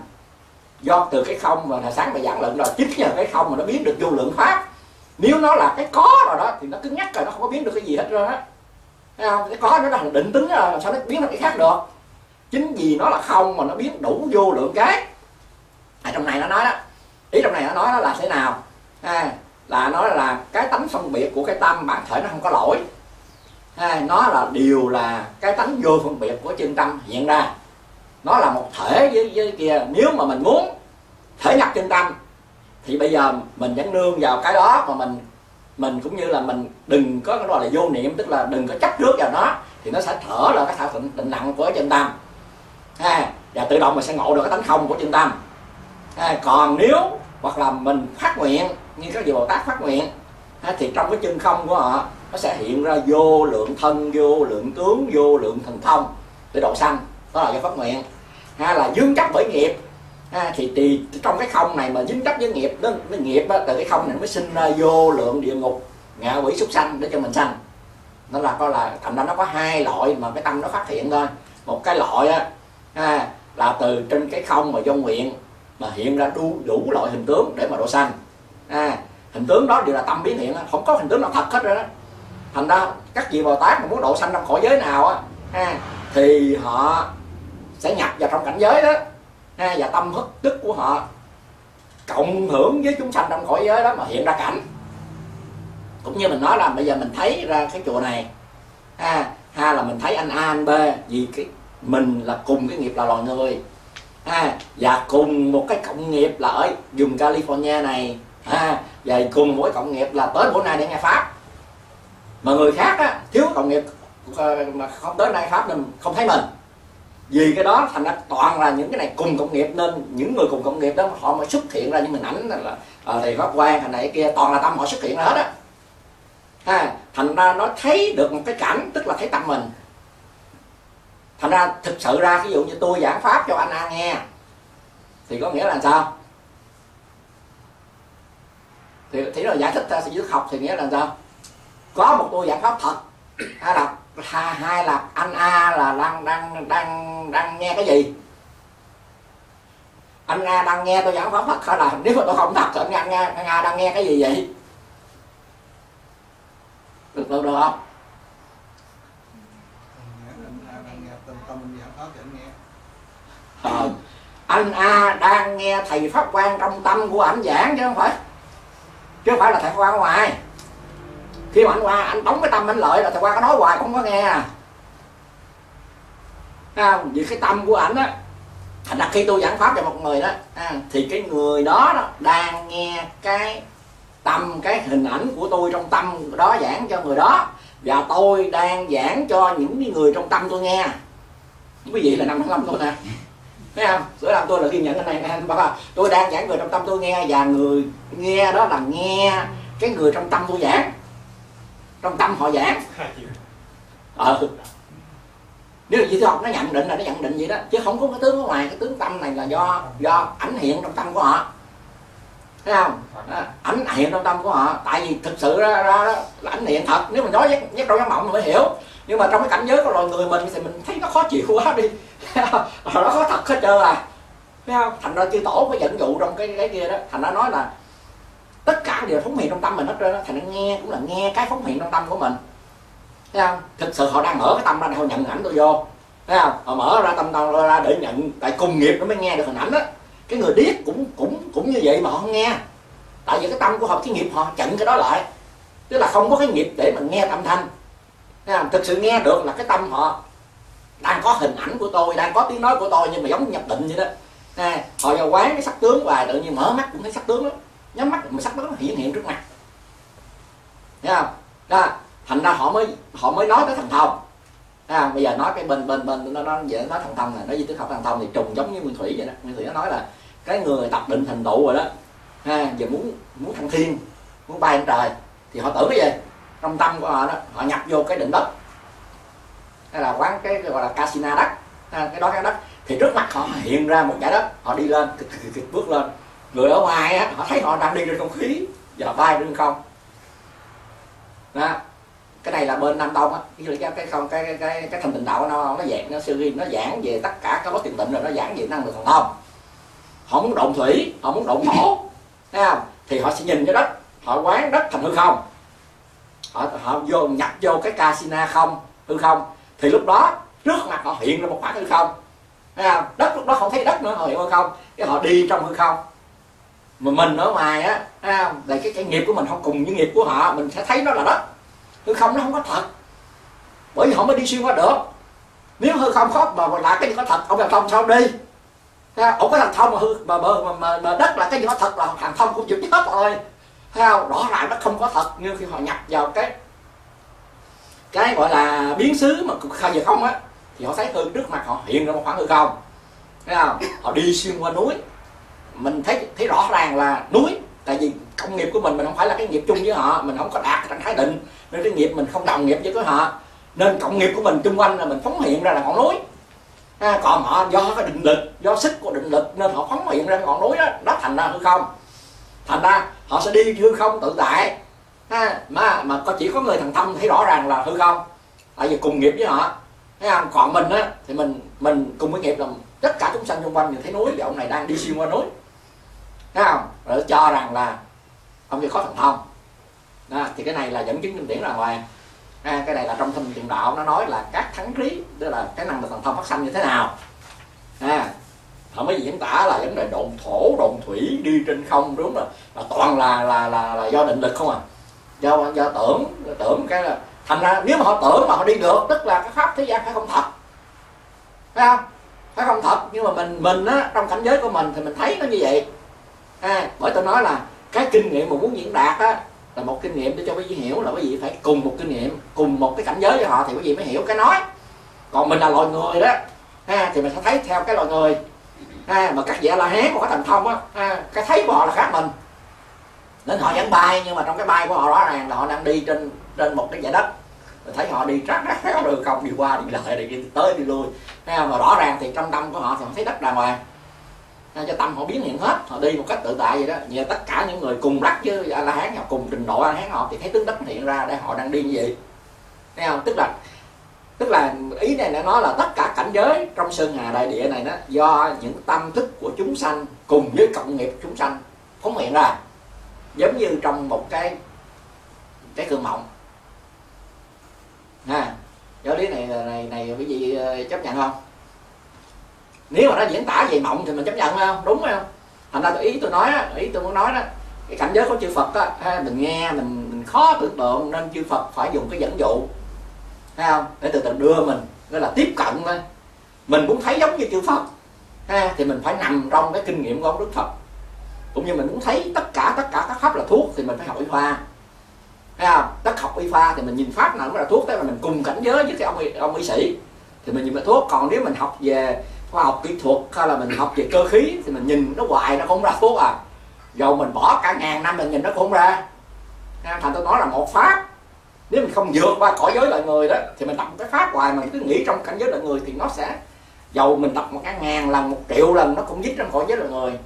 Do từ cái không mà hồi sáng mà giảng luận rồi chính nhờ cái không mà nó biến được vô lượng pháp. Nếu nó là cái có rồi đó thì nó cứ nhắc rồi nó không có biến được cái gì hết rồi á. Không? cái có nó là định tính à, rồi sao nó biến thành cái khác được? Chính vì nó là không mà nó biến đủ vô lượng cái. Ở trong này nó nói đó. Ý trong này nó nói đó là thế nào? À, là nói là cái tánh phân biệt của cái tâm bản thể nó không có lỗi. À, nó là điều là cái tánh vô phân biệt của chân tâm hiện ra. Nó là một thể với, với kia. Nếu mà mình muốn thể nhập chân tâm thì bây giờ mình vẫn nương vào cái đó mà mình mình cũng như là mình đừng có cái gọi là vô niệm tức là đừng có chấp trước vào nó thì nó sẽ thở là cái thảo thuận định nặng của chân tâm ha, và tự động mình sẽ ngộ được cái tánh không của chân tâm. Ha, còn nếu hoặc là mình phát nguyện như các vị bồ tát phát nguyện ha, thì trong cái chân không của họ nó sẽ hiện ra vô lượng thân vô lượng tướng vô lượng thần thông để độ sanh. Đó là cái phát nguyện. Ha, là dướng chấp bởi nghiệp ha, thì, thì trong cái không này mà dính chấp với nghiệp đó nó nghiệp đó, từ cái không này mới sinh ra vô lượng địa ngục ngạ quỷ súc sanh để cho mình sanh. Nó là coi là thành ra nó có hai loại mà cái tâm nó phát hiện thôi. Một cái loại á ha, là từ trên cái không mà do nguyện mà hiện ra đủ, đủ loại hình tướng để mà độ sanh. Ha hình tướng đó đều là tâm biến hiện không có hình tướng nào thật hết rồi đó. Thành ra các vị bồ tát mà muốn độ sanh trong cõi giới nào á ha, thì họ sẽ nhập vào trong cảnh giới đó. Ha, và tâm thức tức của họ cộng hưởng với chúng sanh trong cõi giới đó mà hiện ra cảnh. Cũng như mình nói là bây giờ mình thấy ra cái chùa này. Ha, ha là mình thấy anh A anh B vì cái mình là cùng cái nghiệp là loài người. Ha, và cùng một cái cộng nghiệp là ở vùng California này. Ha, và cùng một cái cộng nghiệp là tới bữa nay để nghe pháp. Mà người khác á, thiếu cộng nghiệp ờ, mà không tới nay pháp nên không thấy mình. Vì cái đó thành ra toàn là những cái này cùng cộng nghiệp nên những người cùng cộng nghiệp đó họ mới xuất hiện ra những hình ảnh là à, ờ, thì pháp quan thành này kia toàn là tâm họ xuất hiện ra hết á. Ha, thành ra nó thấy được một cái cảnh tức là thấy tâm mình thành ra thực sự ra ví dụ như tôi giảng pháp cho anh A nghe thì có nghĩa là sao? Thì thì là giải thích ra sự học thì nghĩa là sao? Có một tôi giảng pháp thật. Hay là hai, hai là anh A là đang đang đang đang nghe cái gì? Anh A đang nghe tôi giảng pháp thật hay là nếu mà tôi không thật thì anh A, anh A đang nghe cái gì vậy? Được được, được không? Ờ, anh A đang nghe thầy pháp quan trong tâm của ảnh giảng chứ không phải. Chứ không phải là thầy pháp quan ngoài. Khi mà anh qua anh đóng cái tâm anh lợi là thầy qua có nói hoài không có nghe à. Không? vì cái tâm của ảnh á thành ra khi tôi giảng pháp cho một người đó à, thì cái người đó, đó đang nghe cái tâm cái hình ảnh của tôi trong tâm đó giảng cho người đó. Và tôi đang giảng cho những người trong tâm tôi nghe. Quý vị là năm tháng năm tôi nè thấy không? Sửa làm tôi là ghi nhận cái này anh bảo tôi đang giảng người trong tâm tôi nghe và người nghe đó là nghe cái người trong tâm tôi giảng. Trong tâm họ giảng. Ờ. Nếu là gì học nó nhận định là nó nhận định vậy đó chứ không có cái tướng ở ngoài cái tướng tâm này là do do ảnh hiện trong tâm của họ. Thấy không? À, ảnh hiện trong tâm của họ. Tại vì thực sự ra, ra đó là ảnh hiện thật. Nếu mình nói với nhắc trong giấc mộng mình mới hiểu. Nhưng mà trong cái cảnh giới của loài người mình thì mình thấy nó khó chịu quá đi. *laughs* nó khó thật hết trơn à. Thấy không? Thành ra chư tổ có dẫn dụ trong cái cái kia đó. Thành ra nói là tất cả đều phóng hiện trong tâm mình hết trơn thành ra nghe cũng là nghe cái phóng hiện trong tâm của mình. Thấy không? Thực sự họ đang mở cái tâm ra để họ nhận ảnh tôi vô. Thấy không? Họ mở ra tâm tâm ra để nhận tại cùng nghiệp nó mới nghe được hình ảnh đó cái người điếc cũng cũng cũng như vậy mà họ không nghe. Tại vì cái tâm của họ cái nghiệp họ chặn cái đó lại. Tức là không có cái nghiệp để mình nghe âm thanh. Thấy không? thực sự nghe được là cái tâm họ đang có hình ảnh của tôi đang có tiếng nói của tôi nhưng mà giống nhập định vậy đó. À, họ vào quán cái sắc tướng và tự nhiên mở mắt cũng thấy sắc tướng đó nhắm mắt mà sắc tướng nó hiện hiện trước mặt. Thấy không? Đó thành ra họ mới họ mới nói tới thần thông. À, bây giờ nói cái bên bên bên nó nó dễ nói thần thông này nói gì tới học thần thông thì trùng giống như nguyên thủy vậy đó. Nguyên thủy nó nói là cái người tập định thành tựu rồi đó. Ha giờ muốn muốn thăng thiên muốn bay lên trời thì họ tưởng cái gì? Trong tâm của họ đó họ nhập vô cái định đất hay là quán cái gọi là casino đất. À, cái đó cái đất. Thì trước mặt họ hiện ra một giải đất. Họ đi lên kịch, kịch, kịch bước lên. Người ở ngoài á họ thấy họ đang đi trên không khí. Và bay trên không? Đó. Cái này là bên nam tông á. Cái cái không cái cái cái, cái thành tịnh đạo nó nó dạng nó sư nó giảng về tất cả các lối tiền tịnh rồi nó giảng về năng lượng thần thông. Họ muốn động thủy họ muốn động thổ thấy không? Thì họ sẽ nhìn cái đất. Họ quán đất thành hư không? Họ họ vô nhập vô cái casino không? Hư không? Thì lúc đó trước mặt họ hiện ra một khoảng hư không. Thấy không? Đất lúc đó không thấy đất nữa họ hiện hư không. Cái họ đi trong hư không. Mà mình ở ngoài á thấy không? Là cái cái nghiệp của mình không cùng với nghiệp của họ mình sẽ thấy nó là đất. Hư không nó không có thật. Bởi vì họ mới đi xuyên qua được. Nếu hư không khó mà, lại là cái gì có thật ông làm thông sao đi? Ông có thằng thông mà hư mà, mà, mà, mà, mà đất là cái gì có thật là thằng thông cũng chịu chết rồi. Thấy không? Rõ ràng nó không có thật nhưng khi họ nhập vào cái cái gọi là biến xứ mà khai giờ không á thì họ thấy hơn trước mặt họ hiện ra một khoảng hư không. Thấy không? Họ đi xuyên qua núi. Mình thấy thấy rõ ràng là núi tại vì công nghiệp của mình mình không phải là cái nghiệp chung với họ mình không có đạt trạng thái định nên cái nghiệp mình không đồng nghiệp với họ. Nên cộng nghiệp của mình chung quanh là mình phóng hiện ra là ngọn núi. À, còn họ do cái định lực do sức của định lực nên họ phóng hiện ra ngọn núi đó đó thành ra hư không. Thành ra họ sẽ đi hư không tự tại ha, mà mà có chỉ có người thằng thâm thấy rõ ràng là hư không? Tại vì cùng nghiệp với họ. Thấy không? Còn mình á thì mình mình cùng với nghiệp là tất cả chúng sanh xung quanh nhìn thấy núi thì ông này đang đi xuyên qua núi. Thấy không? Rồi cho rằng là ông kia có thần thông đó, thì cái này là dẫn chứng kinh điển là ngoài à, cái này là trong thâm tiền đạo nó nói là các thắng trí tức là cái năng lực thần thông phát sanh như thế nào. À, họ mới diễn tả là vấn đề độn thổ độn thủy đi trên không đúng là, là toàn là là là, là do định lực không à? Do do tưởng tưởng cái là thành ra nếu mà họ tưởng mà họ đi được tức là cái pháp thế gian phải không thật. Phải không? Phải không thật. Nhưng mà mình mình á trong cảnh giới của mình thì mình thấy nó như vậy. À, bởi tôi nói là cái kinh nghiệm mà muốn diễn đạt á là một kinh nghiệm để cho quý vị hiểu là quý vị phải cùng một kinh nghiệm cùng một cái cảnh giới với họ thì quý vị mới hiểu cái nói. Còn mình là loài người đó ha, thì mình sẽ thấy theo cái loài người. Ha, mà các vị la hán có thành thông á ha, cái thấy của họ là khác mình nên họ vẫn bay nhưng mà trong cái bay của họ rõ ràng là họ đang đi trên trên một cái giải đất. Mình thấy họ đi trắng khéo rồi không đi qua đi lại đi tới đi lui. Ha, mà rõ ràng thì trong tâm của họ thì họ thấy đất đàng hoàng. Cho tâm họ biến hiện hết họ đi một cách tự tại vậy đó. Nhờ tất cả những người cùng rắc với a la hán họ cùng trình độ a la hán họ thì thấy tướng đất hiện ra để họ đang đi như vậy. Thấy không? Tức là tức là ý này đã nói là tất cả cảnh giới trong sơn hà đại địa này đó do những tâm thức của chúng sanh cùng với cộng nghiệp chúng sanh phóng hiện ra giống như trong một cái cái cơn mộng. Ha giáo lý này này này quý vị ờ, chấp nhận không? Nếu mà nó diễn tả về mộng thì mình chấp nhận không? Đúng không thành ra tôi ý tôi nói ý tôi muốn nói đó cái cảnh giới của chư Phật á mình nghe mình, mình khó tưởng tượng nên chư Phật phải dùng cái dẫn dụ thấy không? Để từ từ đưa mình gọi là tiếp cận thôi. Mình muốn thấy giống như chư Phật ha, thì mình phải nằm trong cái kinh nghiệm của ông Đức Phật cũng như mình muốn thấy tất cả tất cả các pháp là thuốc thì mình phải học y khoa. Thấy không? Tất học y khoa thì mình nhìn pháp nào cũng là thuốc, thế mà mình cùng cảnh giới với cái ông ông y sĩ thì mình nhìn là thuốc. Còn nếu mình học về khoa học kỹ thuật hay là mình học về cơ khí thì mình nhìn nó hoài, nó không ra thuốc à. Dầu mình bỏ cả ngàn năm mình nhìn nó cũng không ra. Thành tôi nói là một pháp. Nếu mình không vượt qua cõi giới loài người đó thì mình tập cái pháp hoài mà cứ nghĩ trong cảnh giới loài người thì nó sẽ, dầu mình tập một cái ngàn lần, một triệu lần nó cũng dít trong cõi giới loài người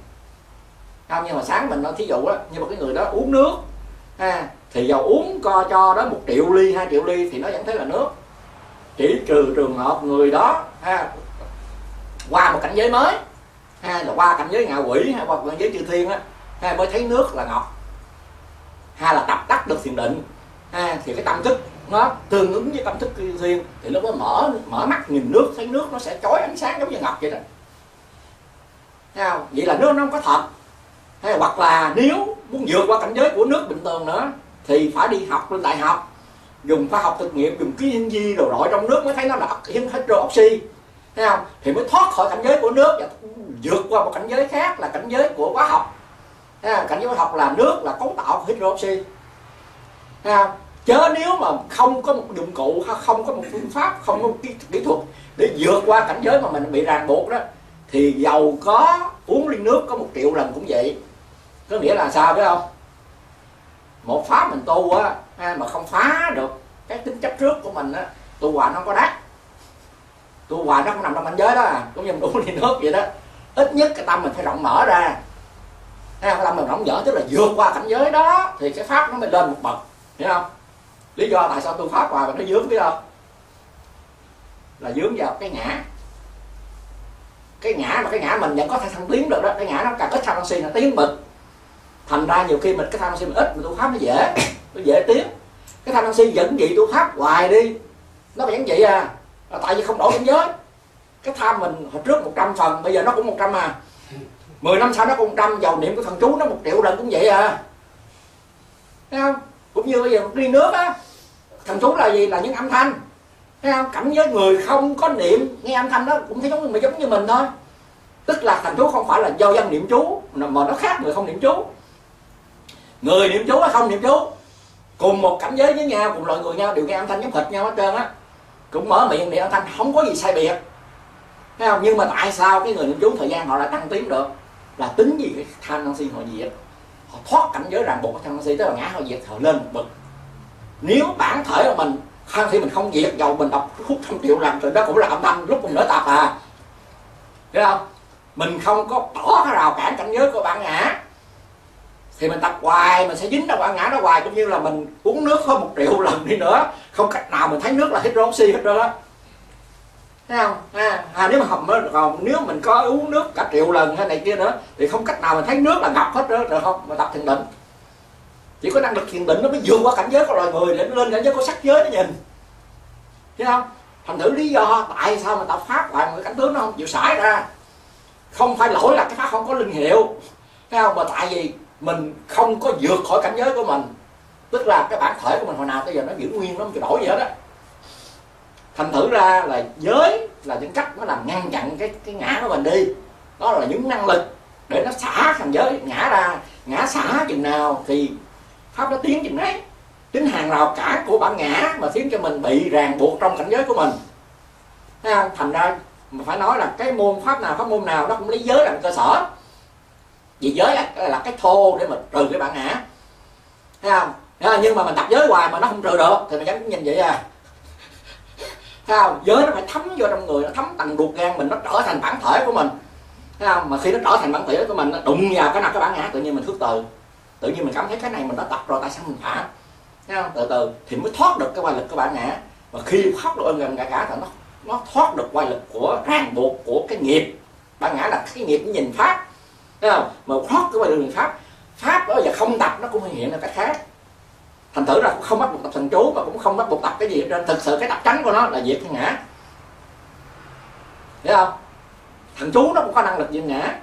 không nhưng mà sáng mình nói thí dụ á nhưng mà cái người đó uống nước ha thì dầu uống co cho đó một triệu ly hai triệu ly thì nó vẫn thấy là nước. Chỉ trừ trường hợp người đó ha qua một cảnh giới mới ha là qua cảnh giới ngạ quỷ hay qua cảnh giới chư thiên á hay mới thấy nước là ngọt. Hay là tập đắc được thiền định ha, thì cái tâm thức nó tương ứng với tâm thức thiên thì lúc đó mở mở mắt nhìn nước thấy nước nó sẽ chói ánh sáng giống như ngọc vậy đó. Thấy không? vậy là nước nó không có thật hay hoặc là nếu muốn vượt qua cảnh giới của nước bình thường nữa thì phải đi học lên đại học. Dùng khoa học thực nghiệm dùng ký sinh di đồ rọi trong nước mới thấy nó là hydroxy thấy không? Thì mới thoát khỏi cảnh giới của nước và vượt qua một cảnh giới khác là cảnh giới của hóa học. Thấy không? cảnh giới hóa học là nước là cấu tạo hydro oxy. Thấy không? Chớ nếu mà không có một dụng cụ không có một phương pháp không có một kỹ, kỹ thuật để vượt qua cảnh giới mà mình bị ràng buộc đó thì giàu có uống ly nước có một triệu lần cũng vậy có nghĩa là sao biết không? Một pháp mình tu á mà không phá được cái tính chấp trước của mình á, tu hoài nó không có đắt tu hoài nó không nằm trong cảnh giới đó à cũng như mình uống ly nước vậy đó. Ít nhất cái tâm mình phải rộng mở ra. Cái tâm mình rộng mở, tức là vượt qua cảnh giới đó, thì cái pháp nó mới lên một bậc, hiểu không? Lý do tại sao tu pháp hoài mà nó dướng, biết không? Là dướng vào cái ngã. Cái ngã mà cái ngã mình vẫn có thể thăng tiến được đó, cái ngã nó càng ít thăng si, nó tiến mình thành ra nhiều khi mình, cái tham si mình ít mà tu pháp nó dễ nó dễ tiến cái tham si vẫn vậy tu pháp hoài đi. Nó vẫn vậy à. Là tại vì không đổi cảnh giới. Cái tham mình hồi trước 100 phần, bây giờ nó cũng 100 à. 10 năm sau nó cũng 100 dầu niệm của thần chú nó một triệu lần cũng vậy à. Thấy không? Cũng như bây giờ đi nước á. Thần chú là gì? Là những âm thanh. Thấy không? Cảnh giới người không có niệm, nghe âm thanh đó cũng thấy giống như giống như mình thôi. Tức là thần chú không phải là do dân niệm chú, mà nó khác người không niệm chú người niệm chú hay không niệm chú. Cùng một cảnh giới với nhau, cùng loại người nhau, đều nghe âm thanh giống thịt nhau hết trơn á. Cũng mở miệng niệm âm thanh, không có gì sai biệt. Thấy không? Nhưng mà tại sao cái người niệm chú thời gian họ lại tăng tiến được? Là tính gì cái tham năng si họ diệt? Họ thoát cảnh giới ràng buộc của tham năng si, tức là ngã họ diệt, họ lên một nếu bản thể của mình khi mình không diệt, dầu mình đọc hút trăm triệu lần rồi đó cũng là âm thanh, lúc mình nói tập à. Thấy không? Mình không có bỏ cái rào cản cảnh giới của bản ngã thì mình tập hoài mình sẽ dính vào bản ngã đó hoài. Cũng như là mình uống nước hơn một triệu lần đi nữa. Không cách nào mình thấy nước là hydroxy hết trơn á. Thấy không? À, à, nếu mà học còn nếu mình có uống nước cả triệu lần hay này kia nữa thì không cách nào mình thấy nước là ngập hết trơn được không? Mà tập thiền định. Chỉ có năng lực thiền định nó mới vượt qua cảnh giới của loài người để lên cảnh giới của sắc giới nó nhìn. Thấy không? Thành thử lý do tại sao mà tập pháp hoài mà cảnh tướng nó không chịu xài ra. Không phải lỗi là cái pháp không có linh hiệu. Thấy không? Mà tại vì mình không có vượt khỏi cảnh giới của mình. Tức là cái bản thể của mình hồi nào tới giờ nó giữ nguyên, nó không chịu đổi gì hết á. Thành thử ra là giới là những cách nó làm ngăn chặn cái cái ngã của mình đi. Đó là những năng lực để nó xả thành giới. Ngã ra, ngã xả chừng nào thì pháp nó tiến chừng đấy. Tính hàng rào cản của bản ngã mà khiến cho mình bị ràng buộc trong cảnh giới của mình. Thấy không? thành ra mà phải nói là cái môn pháp nào, pháp môn nào nó cũng lấy giới làm cơ sở vì giới là, là cái thô để mình trừ cái bản ngã. Thấy không? Nhưng mà mình tập giới hoài mà nó không trừ được thì mình vẫn nhìn vậy à. Thấy không? Giới nó phải thấm vô trong người nó thấm tầng ruột gan mình nó trở thành bản thể của mình. Thấy không? Mà khi nó trở thành bản thể của mình nó đụng vào cái nào cái bản ngã tự nhiên mình thức từ. Tự nhiên mình cảm thấy cái này mình đã tập rồi tại sao mình thả thấy không? Từ từ. Thì mới thoát được cái quay lực của bản ngã. Và khi thoát được gần cả cả thì nó nó thoát được quay lực của ràng buộc của cái nghiệp. Bản ngã là cái nghiệp nhìn pháp thấy không? Mà thoát cái bài đường pháp pháp đó giờ không tập nó cũng hiện là cách khác. Thành thử là không bắt buộc tập thần chú mà cũng không bắt buộc tập cái gì hết thực sự cái tập tránh của nó là diệt cái ngã thấy không? Thần chú nó cũng có năng lực diệt ngã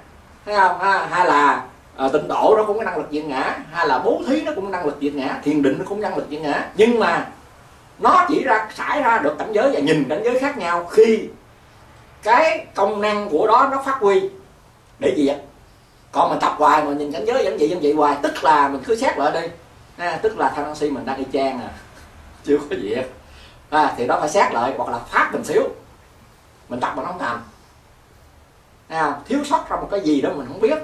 thấy không? Ha, hay là à, tịnh độ nó cũng có năng lực diệt ngã hay là bố thí nó cũng có năng lực diệt ngã thiền định nó cũng có năng lực diệt ngã nhưng mà nó chỉ ra xảy ra được cảnh giới và nhìn cảnh giới khác nhau khi cái công năng của đó nó phát huy để diệt còn mình tập hoài mà nhìn cảnh giới vẫn vậy vẫn vậy hoài. Tức là mình cứ xét lại đi à, tức là tham si mình đang đi trang à. *laughs* Chưa có diệt à, thì đó phải xét lại hoặc là phát mình xíu. Mình tập mà nó không thành. À, thiếu sót ra một cái gì đó mình không biết.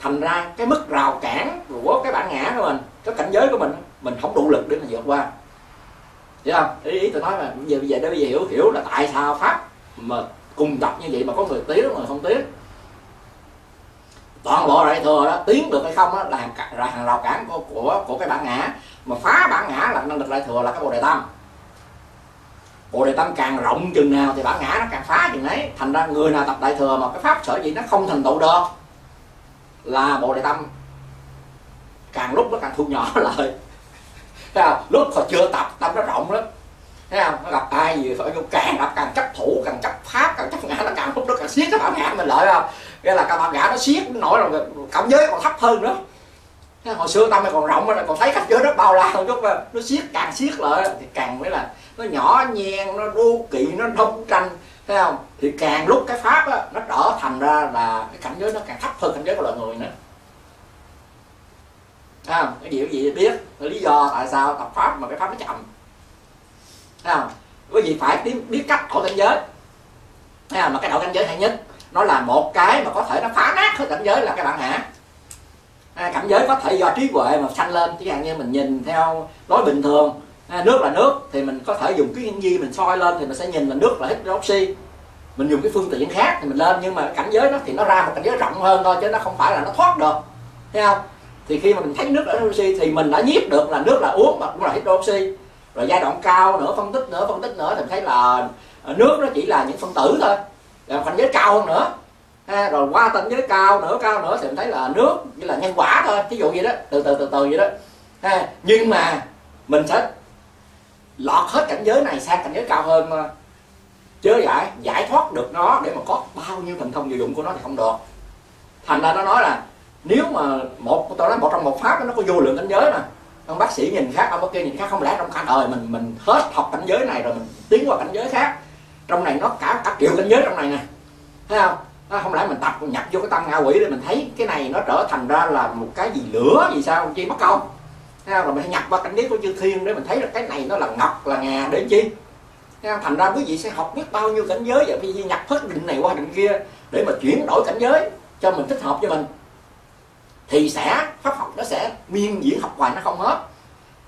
Thành ra cái mức rào cản của cái bản ngã của mình cái cảnh giới của mình mình không đủ lực để mà vượt qua. Hiểu không? Ý, ý tôi nói là bây giờ bây giờ để bây giờ hiểu hiểu là tại sao pháp mà cùng tập như vậy mà có người tiến mà không tiến toàn bộ đại thừa đó tiến được hay không đó, là hàng, là hàng rào cản của, của của cái bản ngã. Mà phá bản ngã là năng lực đại thừa là cái bồ đề tâm. Bồ đề tâm càng rộng chừng nào thì bản ngã nó càng phá chừng ấy. Thành ra người nào tập đại thừa mà cái pháp sở gì nó không thành tựu được là bồ đề tâm. Càng lúc nó càng thu nhỏ *laughs* lại. Thấy không? Lúc còn chưa tập tâm nó rộng lắm. Thấy không? Nó gặp ai gì phải càng gặp càng chấp thủ càng chấp pháp càng chấp ngã nó càng lúc nó càng siết cái bản ngã mình lợi không? Nghĩa là các bạn gã nó siết nó nổi rồi cảnh giới còn thấp hơn nữa. Hồi xưa tâm còn rộng mà còn thấy cảnh giới nó bao la hơn chút mà nó siết càng siết lại thì càng mới là nó nhỏ nhen nó đô kỵ nó đấu tranh thấy không? Thì càng lúc cái pháp á, nó trở thành ra là cái cảnh giới nó càng thấp hơn cảnh giới của loài người nữa. À, cái điều gì biết lý do tại sao tập pháp mà cái pháp nó chậm. Thấy không? Quý vị phải biết, biết cách đổi cảnh giới. Thấy không? mà cái đổi cảnh giới hay nhất nó là một cái mà có thể nó phá nát hết cảnh giới là cái bản ngã à, cảnh giới có thể do trí huệ mà sanh lên. Chẳng hạn như mình nhìn theo lối bình thường à, nước là nước thì mình có thể dùng cái hiển di mình soi lên thì mình sẽ nhìn là nước là hít oxy mình dùng cái phương tiện khác thì mình lên nhưng mà cảnh giới nó thì nó ra một cảnh giới rộng hơn thôi chứ nó không phải là nó thoát được. Thấy không? Thì khi mà mình thấy nước là oxy thì mình đã nhiếp được là nước là uống mà cũng là hít oxy rồi giai đoạn cao nữa phân tích nữa phân tích nữa thì thấy là à, nước nó chỉ là những phân tử thôi là cảnh giới cao hơn nữa. Ha, rồi qua cảnh giới cao nữa cao nữa thì mình thấy là nước như là nhân quả thôi ví dụ vậy đó từ từ từ từ vậy đó. Ha, nhưng mà mình sẽ lọt hết cảnh giới này sang cảnh giới cao hơn mà chớ giải giải thoát được nó để mà có bao nhiêu thành công diệu dụng của nó thì không được. Thành ra nó nói là nếu mà một tôi nói một trong một pháp nó có vô lượng cảnh giới mà. Ông bác sĩ nhìn khác ông bác kia nhìn khác không lẽ trong cả đời mình mình hết học cảnh giới này rồi mình tiến qua cảnh giới khác? Trong này nó cả cả triệu cảnh giới trong này nè. Thấy không? À, không lẽ mình tập nhập vô cái tâm ngạ quỷ để mình thấy cái này nó trở thành ra là một cái gì lửa gì sao? Chi mất công. Thấy không? rồi mình nhập vào cảnh giới của chư thiên để mình thấy là cái này nó là ngọc là ngà để chi? Thấy không? thành ra quý vị sẽ học biết bao nhiêu cảnh giới vậy vì nhập hết định này qua định kia để mà chuyển đổi cảnh giới cho mình thích hợp cho mình. Thì sẽ pháp học nó sẽ miên diễn học hoài nó không hết.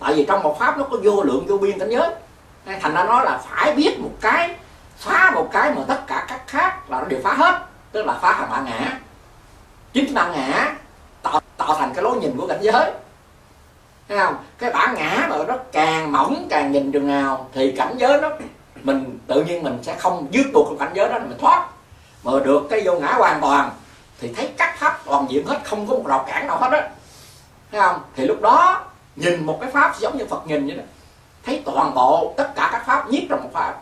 Tại vì trong một pháp nó có vô lượng vô biên cảnh giới. Thành ra nó là phải biết một cái phá một cái mà tất cả các khác là nó đều phá hết tức là phá hàng bản ngã. Chính bản ngã tạo, tạo thành cái lối nhìn của cảnh giới. Thấy không? Cái bản ngã mà nó càng mỏng càng nhìn đường nào thì cảnh giới nó mình tự nhiên mình sẽ không dứt buộc trong cảnh giới đó mình thoát. Mà được cái vô ngã hoàn toàn thì thấy cắt pháp toàn diện hết không có một rào cản nào hết á. Thấy không? Thì lúc đó nhìn một cái pháp giống như phật nhìn vậy đó. Thấy toàn bộ tất cả các pháp nhiếp trong một pháp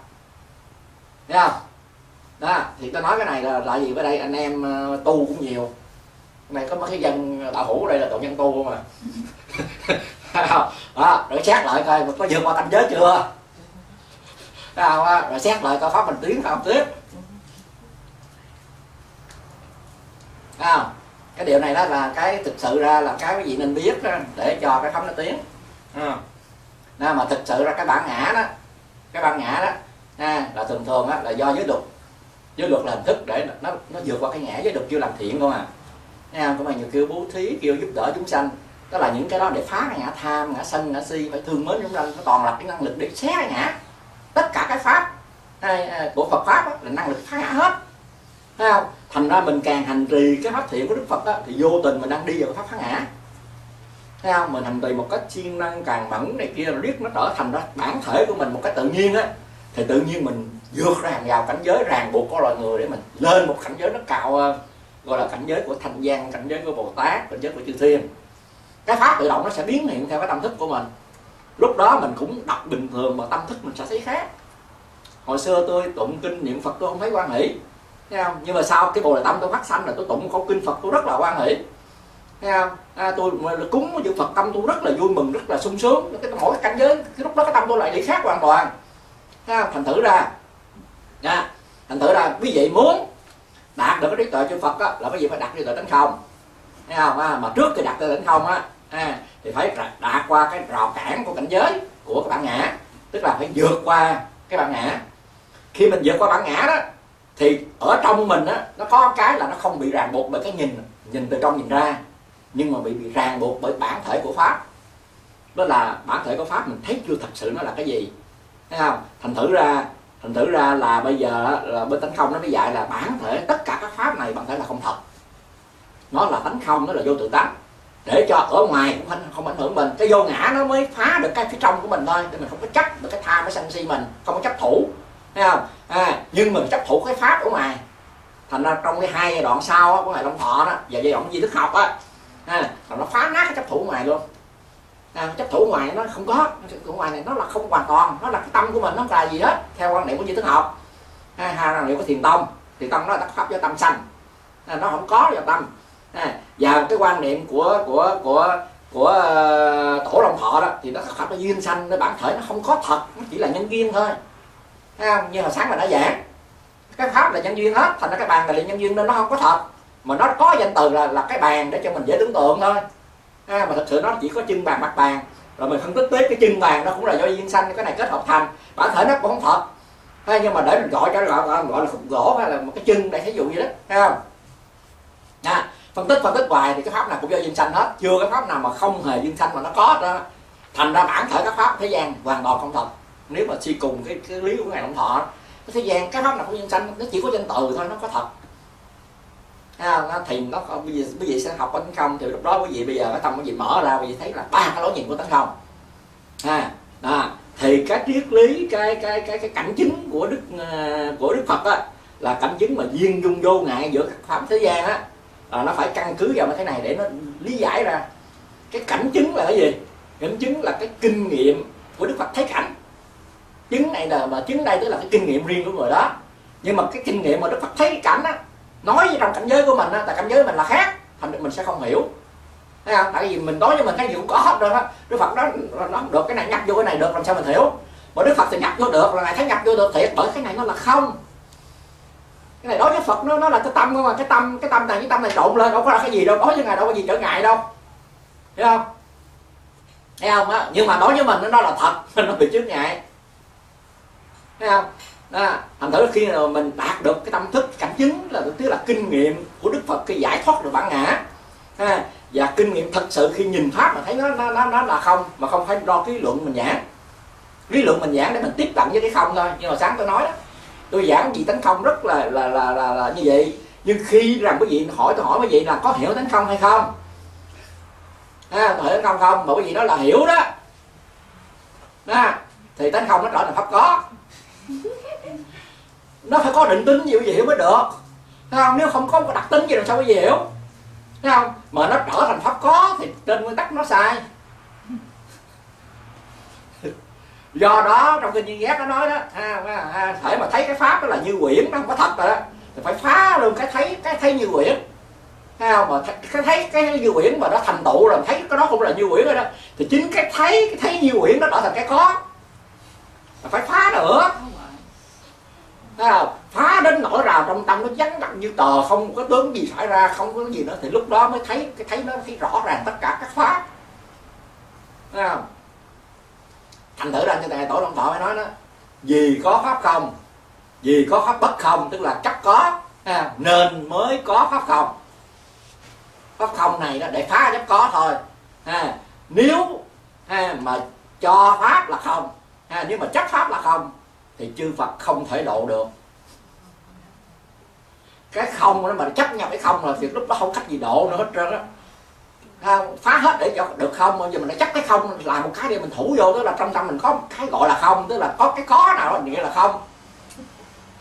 thấy không? Đó thì tôi nói cái này là tại vì ở đây anh em ờ, tu cũng nhiều. Này có mấy cái dân đạo hữu ở đây là tội nhân tu mà *laughs* đó rồi xét lại coi có vượt qua cảnh giới chưa? Không rồi xét lại coi pháp mình tiến không tiếp không? Cái điều này đó là cái thực sự ra là cái quý vị nên biết đó, để cho cái pháp nó tiến. À. Mà thực sự ra cái bản ngã đó cái bản ngã đó ha là thường thường á, là do giới luật. Giới luật là hình thức để nó nó vượt qua cái ngã giới luật chưa làm thiện không à. Ha cũng mà nhiều kêu bố thí kêu giúp đỡ chúng sanh. Đó là những cái đó để phá cái ngã tham ngã sân ngã si phải thương mến chúng sanh nó toàn là cái năng lực để xé cái ngã. Tất cả cái pháp của Phật pháp đó, là năng lực phá ngã hết. Thấy không? thành ra mình càng hành trì cái pháp thiện của Đức Phật đó, thì vô tình mình đang đi vào cái pháp phá ngã. Thấy không? Mình hành trì một cách siêng năng càng mẫn này kia riết nó trở thành ra bản thể của mình một cách tự nhiên á thì tự nhiên mình vượt ra hàng rào cảnh giới ràng buộc của loài người để mình lên một cảnh giới nó cao hơn gọi là cảnh giới của thanh gian cảnh giới của bồ tát cảnh giới của chư thiên. Cái pháp tự động nó sẽ biến hiện theo cái tâm thức của mình. Lúc đó mình cũng đọc bình thường mà tâm thức mình sẽ thấy khác. Hồi xưa tôi tụng kinh niệm phật tôi không thấy quan hỷ thấy không? Nhưng mà sau cái bồ đề tâm tôi phát sanh là tôi tụng câu kinh phật tôi rất là quan hỷ thấy không? À, tôi cúng chữ phật tâm tôi rất là vui mừng rất là sung sướng. Cái mỗi cảnh giới cái lúc đó cái tâm tôi lại đi khác hoàn toàn thấy không? thành thử ra. Nha. Thành thử ra quý vị muốn đạt được cái trí tuệ chư Phật á, là quý vị phải đạt trí tuệ tánh không. Thấy không? À, mà trước khi đạt tới tánh không á à, thì phải đạt qua cái rào cản của cảnh giới của cái bản ngã. Tức là phải vượt qua cái bản ngã. Khi mình vượt qua bản ngã đó thì ở trong mình á nó có cái là nó không bị ràng buộc bởi cái nhìn nhìn từ trong nhìn ra nhưng mà bị bị ràng buộc bởi bản thể của pháp. Đó là bản thể của pháp mình thấy chưa thật sự nó là cái gì thấy không? Thành thử ra thành thử ra là bây giờ là bên tánh không nó mới dạy là bản thể tất cả các pháp này bản thể là không thật. Nó là tánh không nó là vô tự tánh. Để cho ở ngoài cũng không, không ảnh hưởng mình. Cái vô ngã nó mới phá được cái phía trong của mình thôi. Để mình không có chấp được cái tham cái sân si mình. Không có chấp thủ. Thấy không? À, nhưng mình chấp thủ cái pháp ở ngoài. Thành ra trong cái hai giai đoạn sau á, của ngài long thọ đó và giai đoạn di thức học á à, nó phá nát cái chấp thủ ngoài luôn à, chấp thủ ngoài nó không có. Chấp thủ ngoài này nó là không hoàn toàn. Nó là cái tâm của mình nó không là gì hết theo quan niệm của duy tướng học. À, hai quan niệm của thiền tông. Thiền tông nó là pháp do tâm sanh. À, nó không có do tâm. À, và cái quan niệm của của của của uh, tổ long thọ đó thì nó thật nó duyên sanh nó bản thể nó không có thật nó chỉ là nhân duyên thôi. À, như hồi sáng là đã giảng cái pháp là nhân duyên hết thành ra cái bàn là nhân duyên nên nó không có thật. Mà nó có danh từ là là cái bàn để cho mình dễ tưởng tượng thôi à, mà thật sự nó chỉ có chân bàn mặt bàn. Rồi mình phân tích tiếp cái chân bàn nó cũng là do duyên sanh cái này kết hợp thành. Bản thể nó cũng không thật hay nhưng mà để mình gọi cho nó gọi, gọi, gọi là khúc gỗ hay là một cái chân để ví dụ gì đó thấy không? À, phân tích phân tích hoài thì cái pháp nào cũng do duyên sanh hết. Chưa cái pháp nào mà không hề duyên sanh mà nó có đó. Thành ra bản thể các pháp thế gian hoàn toàn không thật nếu mà suy cùng cái, cái lý của ngài long thọ cái thế gian cái pháp nào cũng duyên sanh nó chỉ có danh từ thôi nó có thật à, thì nó bây giờ quý vị sẽ học tấn công. thì lúc đó quý vị bây giờ cái tâm quý vị mở ra quý vị thấy là ba cái lối nhìn của tấn công. à, à thì cái triết lý cái cái cái cái cảnh chứng của đức ờ, của đức phật á là cảnh chứng mà duyên dung vô ngại giữa các pháp thế gian á à, nó phải căn cứ vào cái này để nó lý giải ra. Cái cảnh chứng là cái gì? Cảnh chứng là cái kinh nghiệm của đức phật thấy cảnh. Chứng này là mà chứng đây tức là cái kinh nghiệm riêng của người đó. Nhưng mà cái kinh nghiệm mà đức phật thấy cảnh á nói với trong cảnh giới của mình á tại cảnh giới mình là khác. Thành mình sẽ không hiểu. Thấy không? Tại vì mình nói với mình cái gì cũng có hết rồi đó. Đức phật đó nó được, cái này nhập vô cái này được, làm sao mình hiểu? Mà đức phật thì nhập vô được là ngài thấy nhập vô được thiệt bởi cái này nó là không. Cái này đối với phật nó nó là cái tâm không mà cái tâm cái tâm này, cái tâm này trộn lên, đâu có là cái gì đâu, đối với ngài đâu có gì trở ngại đâu. Thấy không? Thấy không á? Nhưng mà đối với mình nó là thật, *laughs* nó bị chướng ngại. Thấy không? Đó. thành thử khi nào mình đạt được cái tâm thức cảnh chứng là tức là kinh nghiệm của đức phật cái giải thoát được bản ngã ha. và kinh nghiệm thật sự khi nhìn pháp mà thấy nó nó nó, nó là không mà không phải do cái luận mình giảng lý luận mình giảng để mình tiếp cận với cái không thôi nhưng mà sáng tôi nói đó tôi giảng gì tánh không rất là là là là, là như vậy nhưng khi rằng quý vị hỏi tôi hỏi quý vị là có hiểu tánh không hay không à, hiểu tánh không không mà quý vị nói là hiểu đó đó thì tánh không nó trở thành pháp có nó phải có định tính gì hiểu mới được. Thấy không? Nếu không có đặc tính gì làm sao có gì hiểu? Thấy không? Mà nó trở thành pháp có thì trên nguyên tắc nó sai. *laughs* Do đó trong kinh duy giác nó nói đó à, à, thể mà thấy cái pháp đó là như quyển nó không có thật rồi đó. Thì phải phá luôn cái thấy cái thấy như quyển. Thấy không? Mà cái thấy cái như quyển mà nó thành tựu rồi thấy cái đó cũng là như quyển rồi đó thì chính cái thấy cái thấy như quyển nó trở thành cái có. Phải phá nữa không? phá đến nỗi rào trong tâm nó vắng lặng như tờ không có tướng gì xảy ra không có gì nữa. Thì lúc đó mới thấy cái thấy nó thấy rõ ràng tất cả các pháp không? thành thử ra như thầy tổ long thọ mới nói đó vì có pháp không vì có pháp bất không tức là chắc có à, nên mới có pháp không. Pháp không này đó để phá chấp có thôi à, nếu à, mà cho pháp là không à, nếu mà chắc pháp là không thì chư Phật không thể độ được. Cái không đó mà chấp nhận cái không là việc lúc đó không cách gì độ nữa hết trơn á. Phá hết để cho được không, bây giờ mình đã chấp cái không, làm một cái để mình thủ vô, tức là trong tâm mình có một cái gọi là không, tức là có cái có nào đó, nghĩa là không.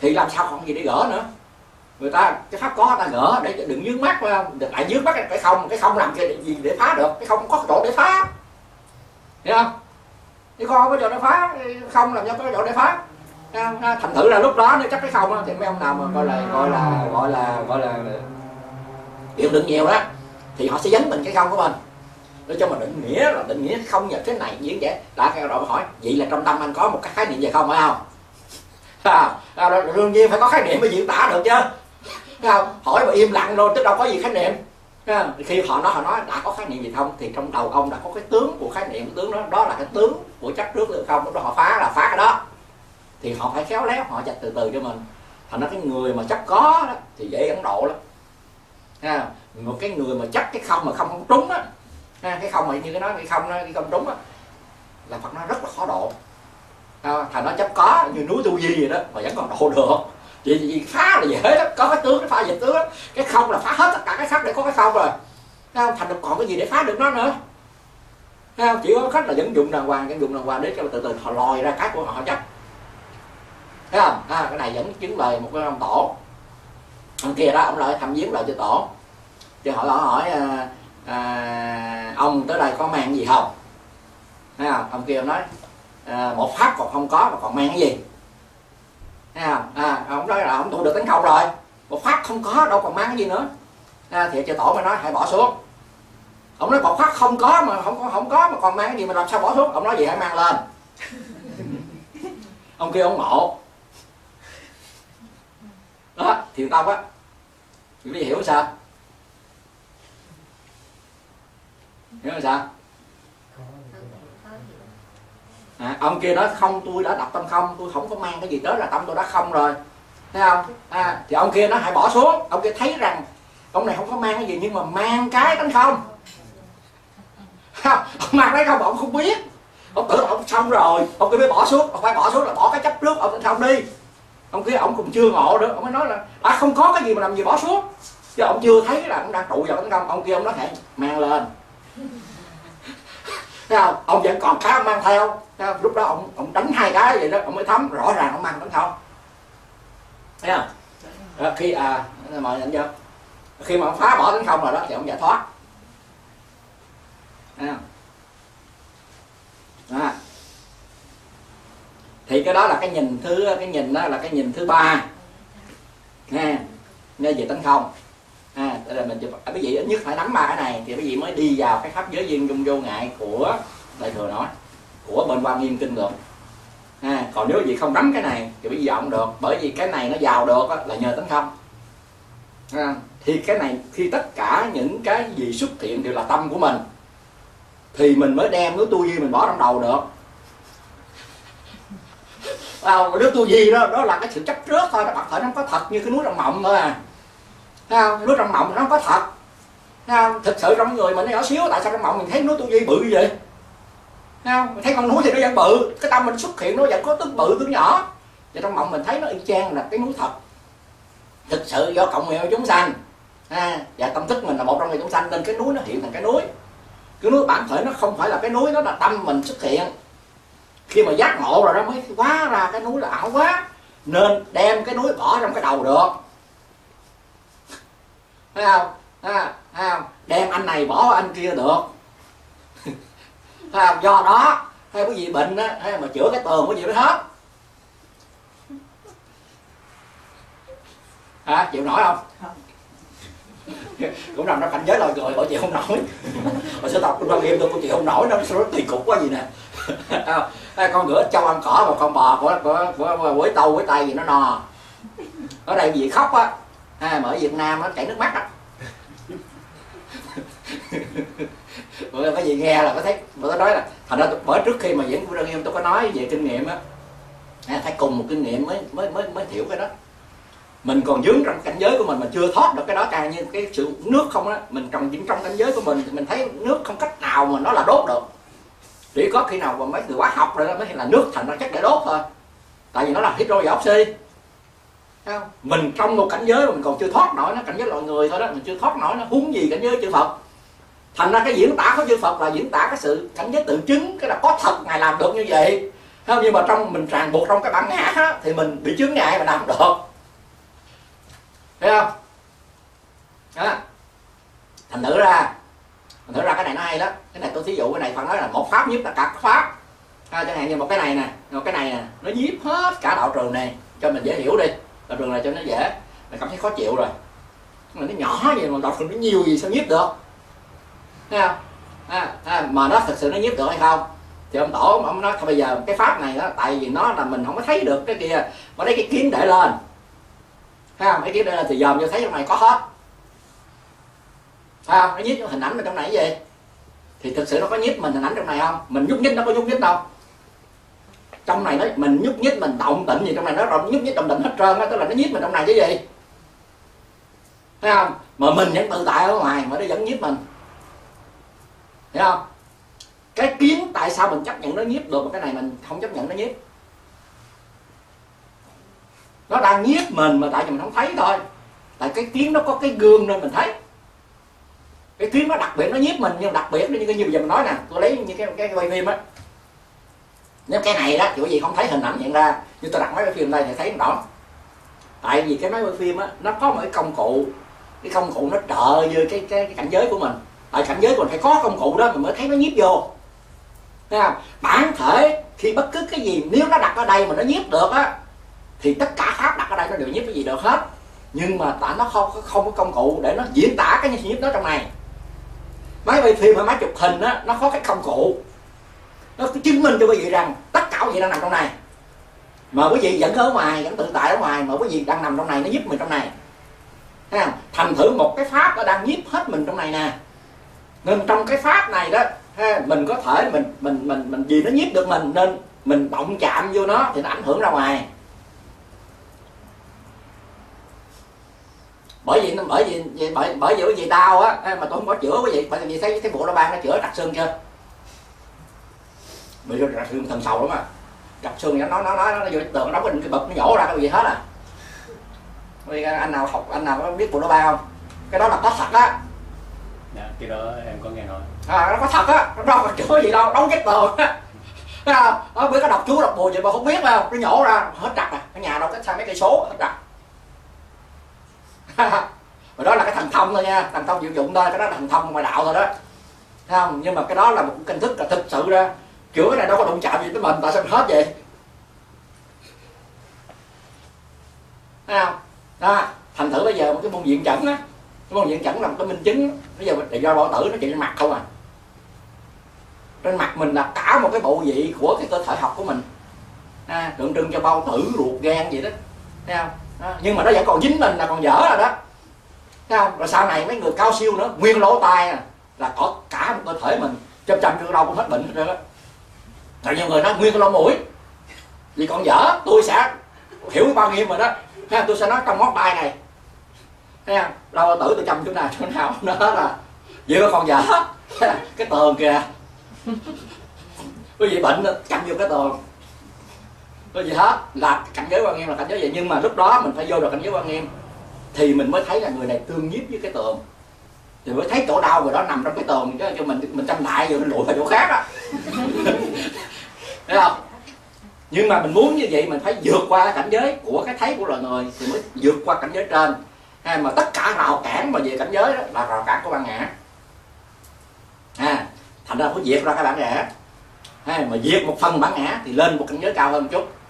Thì làm sao còn gì để gỡ nữa? Người ta, cái pháp có ta gỡ để đừng dướng mắt, phải không? Đừng lại dướng mắt cái không cái không làm cái gì để phá được, cái không có chỗ để phá. Hiểu không? Thì con không có chỗ để phá, không làm cho có chỗ để phá thành thử là lúc đó nếu chấp cái không thì mấy ông nào mà gọi là gọi là gọi là gọi là chịu đựng nhiều đó thì họ sẽ dấn mình cái không của mình. Để cho mình định nghĩa là định nghĩa không như thế này như vậy đã cái rồi hỏi vậy là trong tâm anh có một cái khái niệm về không phải không? *laughs* À, à, đương nhiên phải có khái niệm mới diễn tả được chứ. Không? Hỏi mà im lặng rồi chứ đâu có gì khái niệm. À, khi họ nói họ nói đã có khái niệm gì không? Thì trong đầu ông đã có cái tướng của khái niệm cái tướng đó đó là cái tướng của chấp trước được không lúc đó họ phá là phá cái đó thì họ phải khéo léo họ chặt từ từ cho mình. Thành ra cái người mà chấp có đó, thì dễ ấn độ lắm. Ha một cái người mà chấp cái không mà không không trúng á cái không mà như cái nói cái không nó cái không trúng á là phật nó rất là khó độ. À, thành nó chấp có như núi tu di vậy đó mà vẫn còn độ được. Vì, gì phá là dễ lắm có cái tướng nó phá dịch tướng đó. cái không là phá hết tất cả cái sắc để có cái không rồi. Không? Thành được còn cái gì để phá được nó nữa? Không? chỉ có khách là vẫn dụng đàng hoàng vẫn dụng đàng hoàng để cho từ từ họ lòi ra cái của họ chấp thấy không? À, cái này vẫn chứng lời một cái ông tổ. Ông kia đó ông lại thăm viếng lại cho tổ. Thì hỏi hỏi à, à, ông tới đây có mang gì không? Thấy không? Ông kia ông nói à, một pháp còn không có mà còn mang cái gì? Thấy không? À, ông nói là ông tụ được tấn công rồi. Một pháp không có đâu còn mang cái gì nữa. À, thì cho tổ mới nói hãy bỏ xuống. Ông nói một pháp không có mà không có không có mà còn mang cái gì mà làm sao bỏ xuống? Ông nói gì hãy mang lên. *laughs* Ông kia ông ngộ đó tông á quý vị hiểu sao? Hiểu sao? À, ông kia nói không tôi đã đọc tâm không tôi không có mang cái gì tới là tâm tôi đã không rồi. Thấy không? À, thì ông kia nó hãy bỏ xuống. Ông kia thấy rằng ông này không có mang cái gì nhưng mà mang cái tánh không. Không ông mang cái không ông không biết. Ông tưởng ông xong rồi. Ông kia mới bỏ xuống. Ông phải bỏ xuống là bỏ cái chấp trước ông tánh không đi ông kia ông cũng chưa ngộ nữa ông mới nói là à không có cái gì mà làm gì bỏ xuống. Chứ ông chưa thấy là ông đang trụ vào tấn công ông kia ông nói hãy mang lên. *laughs* Thấy không? ông vẫn còn cái ông mang theo. Thấy không? lúc đó ông ông đánh hai cái vậy đó ông mới thấm. Rõ ràng ông mang tấn công thấy không? Đó, khi à mọi người chưa khi mà ông phá bỏ tấn công rồi đó thì ông giải thoát. Thấy không? Đó thì cái đó là cái nhìn thứ cái nhìn đó là cái nhìn thứ ba. Nha nghe về tấn không? À đây là mình à, quý vị ít nhất phải nắm ba cái này thì quý vị mới đi vào cái pháp giới duyên dung vô ngại của đại thừa nói của bên quan nghiêm kinh được. À, còn nếu gì không nắm cái này thì quý vị không được bởi vì cái này nó vào được đó, là nhờ tấn không. À, thì cái này khi tất cả những cái gì xuất hiện đều là tâm của mình thì mình mới đem cái tu duy mình bỏ trong đầu được à, nước tu di đó đó là cái sự chấp trước thôi bạn phải nó có thật như cái núi trong mộng thôi à. Thấy không? núi trong mộng nó không có thật. Thấy không? thực sự trong người mình nó nhỏ xíu tại sao trong mộng? Mình thấy núi tu di bự như vậy? Thấy không? Mình thấy con núi thì nó vẫn bự. Cái tâm mình xuất hiện nó vẫn có tướng bự tướng nhỏ. Và trong mộng mình thấy nó y chang là cái núi thật. Thực sự do cộng nguyện chúng sanh. À, và tâm thức mình là một trong người chúng sanh nên cái núi nó hiện thành cái núi. Cái núi bản thể nó không phải là cái núi nó là tâm mình xuất hiện khi mà giác ngộ rồi đó mới quá ra cái núi là ảo quá. Nên đem cái núi bỏ trong cái đầu được. Thấy không? Thấy không? Đem anh này bỏ anh kia được. *laughs* Thấy không? Do đó hay cái gì bệnh á hay mà chữa cái tường cái gì mới hết. Hả? Chịu nổi không? Cũng nằm trong cảnh giới loài người bởi chịu không nổi. *laughs* Mà sẽ tập trong nghiêm tôi cũng chịu không nổi, nó nó kỳ cục quá gì nè. *laughs* con ngựa châu ăn cỏ mà con bò của của của quế tâu quế tay gì nó no. Ở đây gì khóc á. À, mà ở Việt Nam nó chảy nước mắt á *laughs* bởi cái gì nghe là có thấy bởi tôi nói là thành ra bởi trước khi mà diễn của em tôi có nói về kinh nghiệm á. À, phải cùng một kinh nghiệm mới mới mới mới hiểu cái đó. Mình còn dướng trong cảnh giới của mình mà chưa thoát được cái đó càng như cái sự nước không á. Mình trồng những trong cảnh giới của mình thì mình thấy nước không cách nào mà nó là đốt được chỉ có khi nào mà mấy người hóa học rồi đó mới là nước thành ra chất để đốt thôi. Tại vì nó là hydro và oxy không? mình trong một cảnh giới mà mình còn chưa thoát nổi nó cảnh giới loài người thôi đó mình chưa thoát nổi nó huống gì cảnh giới chư Phật. Thành ra cái diễn tả của chư Phật là diễn tả cái sự cảnh giới tự chứng cái là có thật ngài làm được như vậy. Không? Nhưng mà trong mình ràng buộc trong cái bản ngã đó, thì mình bị chướng ngại mà làm được. Thấy không? Đó. thành thử ra thử ra cái này nó hay đó cái này tôi thí dụ cái này phải nói là một pháp nhiếp là cả pháp. À, chẳng hạn như một cái này nè một cái này nè nó nhiếp hết cả đạo trường này cho mình dễ hiểu đi. Đạo trường này cho nó dễ. Mình cảm thấy khó chịu rồi. Mà nó nhỏ vậy mà đạo trường nó nhiều gì sao nhiếp được? Thấy không? À, à, mà nó thực sự nó nhiếp được hay không? Thì ông tổ ông nói thôi bây giờ cái pháp này đó tại vì nó là mình không có thấy được cái kia mà lấy cái kiến để lên. Thấy không? Cái kiến để lên thì dòm vô thấy trong này có hết phải không? Nó nhíp hình ảnh mình trong này gì? Thì thực sự nó có nhíp mình hình ảnh trong này không? Mình nhúc nhích nó có nhúc nhích đâu. Trong này nó, mình nhúc nhích mình động tĩnh gì trong này nó rồi nhúc nhích động tĩnh hết trơn á, tức là nó nhíp mình trong này chứ gì? Thấy không? Mà mình vẫn tự tại ở ngoài, mà nó vẫn nhiếp mình. Hiểu không? Cái kiến tại sao mình chấp nhận nó nhiếp được mà cái này mình không chấp nhận nó nhiếp nó đang nhiếp mình mà tại vì mình không thấy thôi. Tại cái kiến nó có cái gương nên mình thấy cái tiếng nó đặc biệt nó nhiếp mình nhưng đặc biệt như như bây giờ mình nói nè tôi lấy như cái cái quay phim á. Nếu cái này đó kiểu gì không thấy hình ảnh hiện ra như tôi đặt máy quay phim đây thì thấy rõ tại vì cái máy quay phim á nó có một cái công cụ cái công cụ nó trợ như cái, cái cái cảnh giới của mình. Tại cảnh giới của mình phải có công cụ đó mình mới thấy nó nhiếp vô. Thấy không? Bản thể khi bất cứ cái gì nếu nó đặt ở đây mà nó nhiếp được á thì tất cả pháp đặt ở đây nó đều nhiếp cái gì được hết. Nhưng mà tại nó không không có công cụ để nó diễn tả cái nhiếp đó trong này máy quay phim hay máy chụp hình á nó có cái công cụ. Nó chứng minh cho quý vị rằng tất cả quý vị đang nằm trong này. Mà quý vị vẫn ở ngoài vẫn tự tại ở ngoài mà quý vị đang nằm trong này nó giúp mình trong này. Thấy không? thành thử một cái pháp nó đang nhiếp hết mình trong này nè. Nên trong cái pháp này đó ha, mình có thể mình mình mình mình gì nó nhiếp được mình nên mình động chạm vô nó thì nó ảnh hưởng ra ngoài. Bởi vì bởi vì bởi bởi vì quý vị đau á mà tôi không có chữa quý vị bởi vì thấy cái bộ nó ban nó chữa trặc xương chưa? Bị trặc xương thần sầu lắm à trặc xương nó nó nó nó nó vô tường nó đóng cái bậc nó nhổ ra cái gì hết à. Vì anh nào học anh nào có biết bộ nó ban không? Cái đó là có thật á. Dạ cái đó em có nghe nói. À nó có thật á. Nó đâu có chữa gì đâu đóng chết tường á. Thấy? Đó, bữa có đọc chú đọc bùa gì mà không biết đâu nó nhổ ra hết trặc à. Cái nhà đâu có sang mấy cây số hết trặc *laughs* và đó là cái thần thông thôi nha thần thông diệu dụng thôi cái đó là thần thông ngoài đạo thôi đó. Thấy không? Nhưng mà cái đó là một kinh thức là thực sự ra chữa cái này đâu có đụng chạm gì tới mình tại sao hết vậy? Thấy không? Đó thành thử bây giờ một cái môn diện chẩn á. Cái môn diện chẩn là một cái minh chứng bây giờ để do bao tử nó chỉ trên mặt không à. Trên mặt mình là cả một cái bộ vị của cái cơ thể học của mình. À, tượng trưng cho bao tử ruột gan vậy đó. Thấy không? À, nhưng mà nó vẫn còn dính mình là còn dở rồi đó. Thấy không? Rồi sau này mấy người cao siêu nữa nguyên lỗ tai à, là có cả một cơ thể mình chăm chăm cho đâu cũng hết bệnh rồi đó rồi nhiều người nói nguyên cái lỗ mũi. Vì còn dở tôi sẽ hiểu bao nhiêu mà đó. Thấy tôi sẽ nói trong ngón tay này. Thấy không? Đâu tử tôi chăm chỗ nào chỗ nào nó là vậy mà còn dở? Cái tường kìa. Quý vị bệnh chăm vô cái tường có gì hết là cảnh giới quan nghiêm là cảnh giới vậy. Nhưng mà lúc đó mình phải vô được cảnh giới quan nghiêm thì mình mới thấy là người này tương nhiếp với cái tường. Thì mới thấy chỗ đau rồi đó nằm trong cái tường chứ cho mình mình chăm lại rồi mình lụi vào chỗ khác á. *laughs* Thấy không? Nhưng mà mình muốn như vậy mình phải vượt qua cái cảnh giới của cái thấy của loài người thì mới vượt qua cảnh giới trên. Ha, mà tất cả rào cản mà về cảnh giới đó là rào cản của bản ngã. Ha, thành ra phải diệt ra cái bản ngã. Ha, mà diệt một phần bản ngã thì lên một cảnh giới cao hơn một chút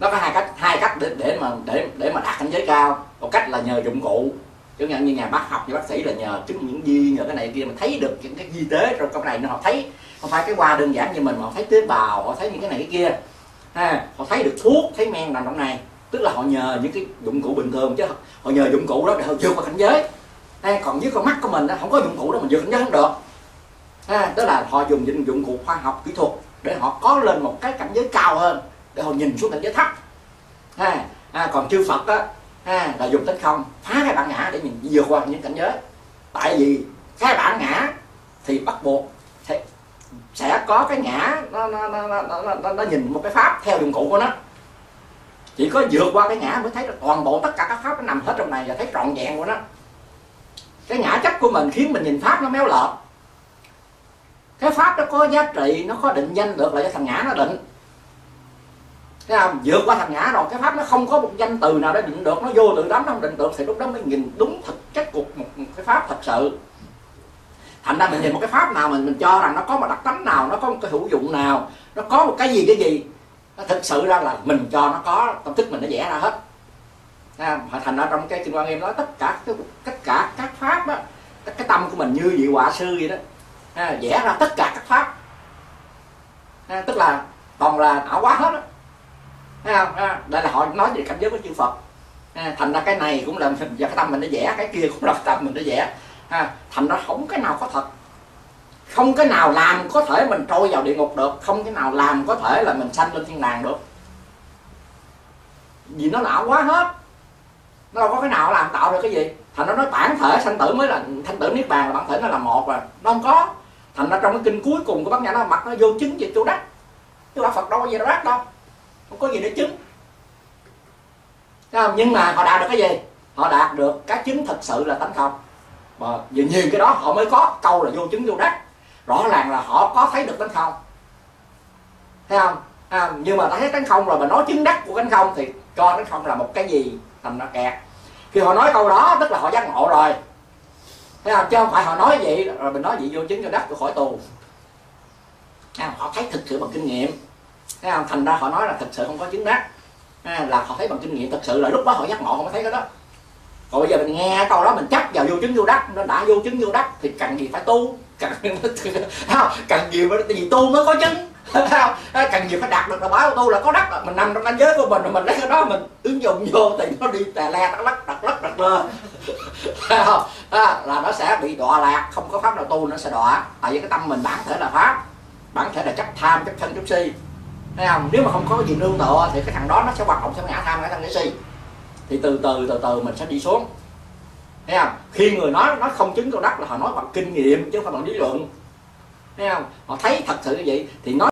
nó có hai cách hai cách để để mà để để mà đạt cảnh giới cao. Một cách là nhờ dụng cụ. Chẳng hạn như nhà bác học như bác sĩ là nhờ chứng những di nhờ cái này kia mà thấy được những cái di tế trong cái này. Nó họ thấy không phải cái qua đơn giản như mình mà họ thấy tế bào họ thấy những cái này cái kia. Ha họ thấy được thuốc thấy men nằm trong này. Tức là họ nhờ những cái dụng cụ bình thường chứ họ nhờ dụng cụ đó để họ vượt qua cảnh giới. Ha, còn với con mắt của mình đó, không có dụng cụ đó mình vượt cảnh giới không được. Ha, tức là họ dùng những dụng cụ khoa học kỹ thuật để họ có lên một cái cảnh giới cao hơn cái họ nhìn xuống cảnh giới thấp. Ha à, còn chư phật á ha là dùng tánh không phá cái bản ngã để mình vượt qua những cảnh giới. Tại vì cái bản ngã thì bắt buộc sẽ, sẽ có cái ngã nó nó, nó, nó, nó, nó, nó nhìn một cái pháp theo dụng cụ của nó. Chỉ có vượt qua cái ngã mới thấy được toàn bộ tất cả các pháp nó nằm hết trong này và thấy trọn vẹn của nó. Cái ngã chấp của mình khiến mình nhìn pháp nó méo lợp. Cái pháp nó có giá trị nó có định danh được là cho thằng ngã nó định. Thấy không? vượt qua thằng ngã rồi. Cái pháp nó không có một danh từ nào để định được. Nó vô tự đắm nó không định được. Thì lúc đó mới nhìn đúng thực chất cuộc một, một cái pháp thật sự. Thành ra mình nhìn một cái pháp nào mình mình cho rằng nó có một đặc tính nào nó có một cái hữu dụng nào nó có một cái gì cái gì nó thực sự ra là mình cho nó có tâm thức mình nó vẽ ra hết. À, thành ra trong cái kinh quan em nói tất cả cái, tất cả các pháp á cái tâm của mình như vị họa sư vậy đó. À, vẽ ra tất cả các pháp. À, tức là toàn là ảo quá hết đó thấy không? Đây là họ nói về cảnh giới của chư phật. À, thành ra cái này cũng là giờ cái tâm mình nó vẽ cái kia cũng là cái tâm mình nó vẽ à, thành ra không cái nào có thật. Không cái nào làm có thể mình trôi vào địa ngục được, không cái nào làm có thể là mình sanh lên thiên đàng được. Vì nó lão quá hết. Nó đâu có cái nào làm tạo được cái gì. Thành nó nói bản thể sanh tử mới là thanh tử niết bàn là bản thể nó là một rồi. Nó không có. Thành ra trong cái kinh cuối cùng của bác nhã nó mặc nó vô chứng về chỗ đất chứ là phật đâu có gì đâu đắc đâu không có gì để chứng? Không? nhưng mà họ đạt được cái gì? Họ đạt được cái chứng thật sự là tánh không. Và vì nhiều cái đó họ mới có câu là vô chứng vô đắc. Rõ ràng là họ có thấy được tánh không. Thấy không? À, nhưng mà ta thấy tánh không rồi mà nói chứng đắc của tánh không thì cho tánh không là một cái gì thành nó kẹt. Khi họ nói câu đó tức là họ giác ngộ rồi. Thấy không? Chứ không phải họ nói vậy rồi mình nói vậy vô chứng vô đất tôi khỏi tù. À, họ thấy thực sự bằng kinh nghiệm thấy không? thành ra họ nói là thực sự không có chứng đắc à, là họ thấy bằng kinh nghiệm thực sự là lúc đó họ giác ngộ không có thấy cái đó. Còn bây giờ mình nghe câu đó mình chấp vào vô chứng vô đắc nó đã vô chứng vô đắc thì cần gì phải tu? Cần *laughs* không? cần gì phải gì tu mới có chứng. *laughs* Không? cần gì phải đạt được là báo tu là có đắc. Mình nằm trong ranh giới của mình rồi mình lấy cái đó mình ứng dụng vô thì nó đi tè le đắc lắc đắc lắc đắc lơ. *laughs* Không? À, là nó sẽ bị đọa lạc không có pháp nào tu nó sẽ đọa. Tại vì cái tâm mình bản thể là pháp. Bản thể là chấp tham chấp sân chấp si thấy không? Nếu mà không có gì nương tựa thì cái thằng đó nó sẽ hoạt động sẽ ngã tham ngã tham ngã si thì từ từ từ từ mình sẽ đi xuống. Thấy không? Khi người nói nó không chứng câu đắc là họ nói bằng kinh nghiệm chứ không phải bằng lý luận. Thấy không? Họ thấy thật sự như vậy thì nói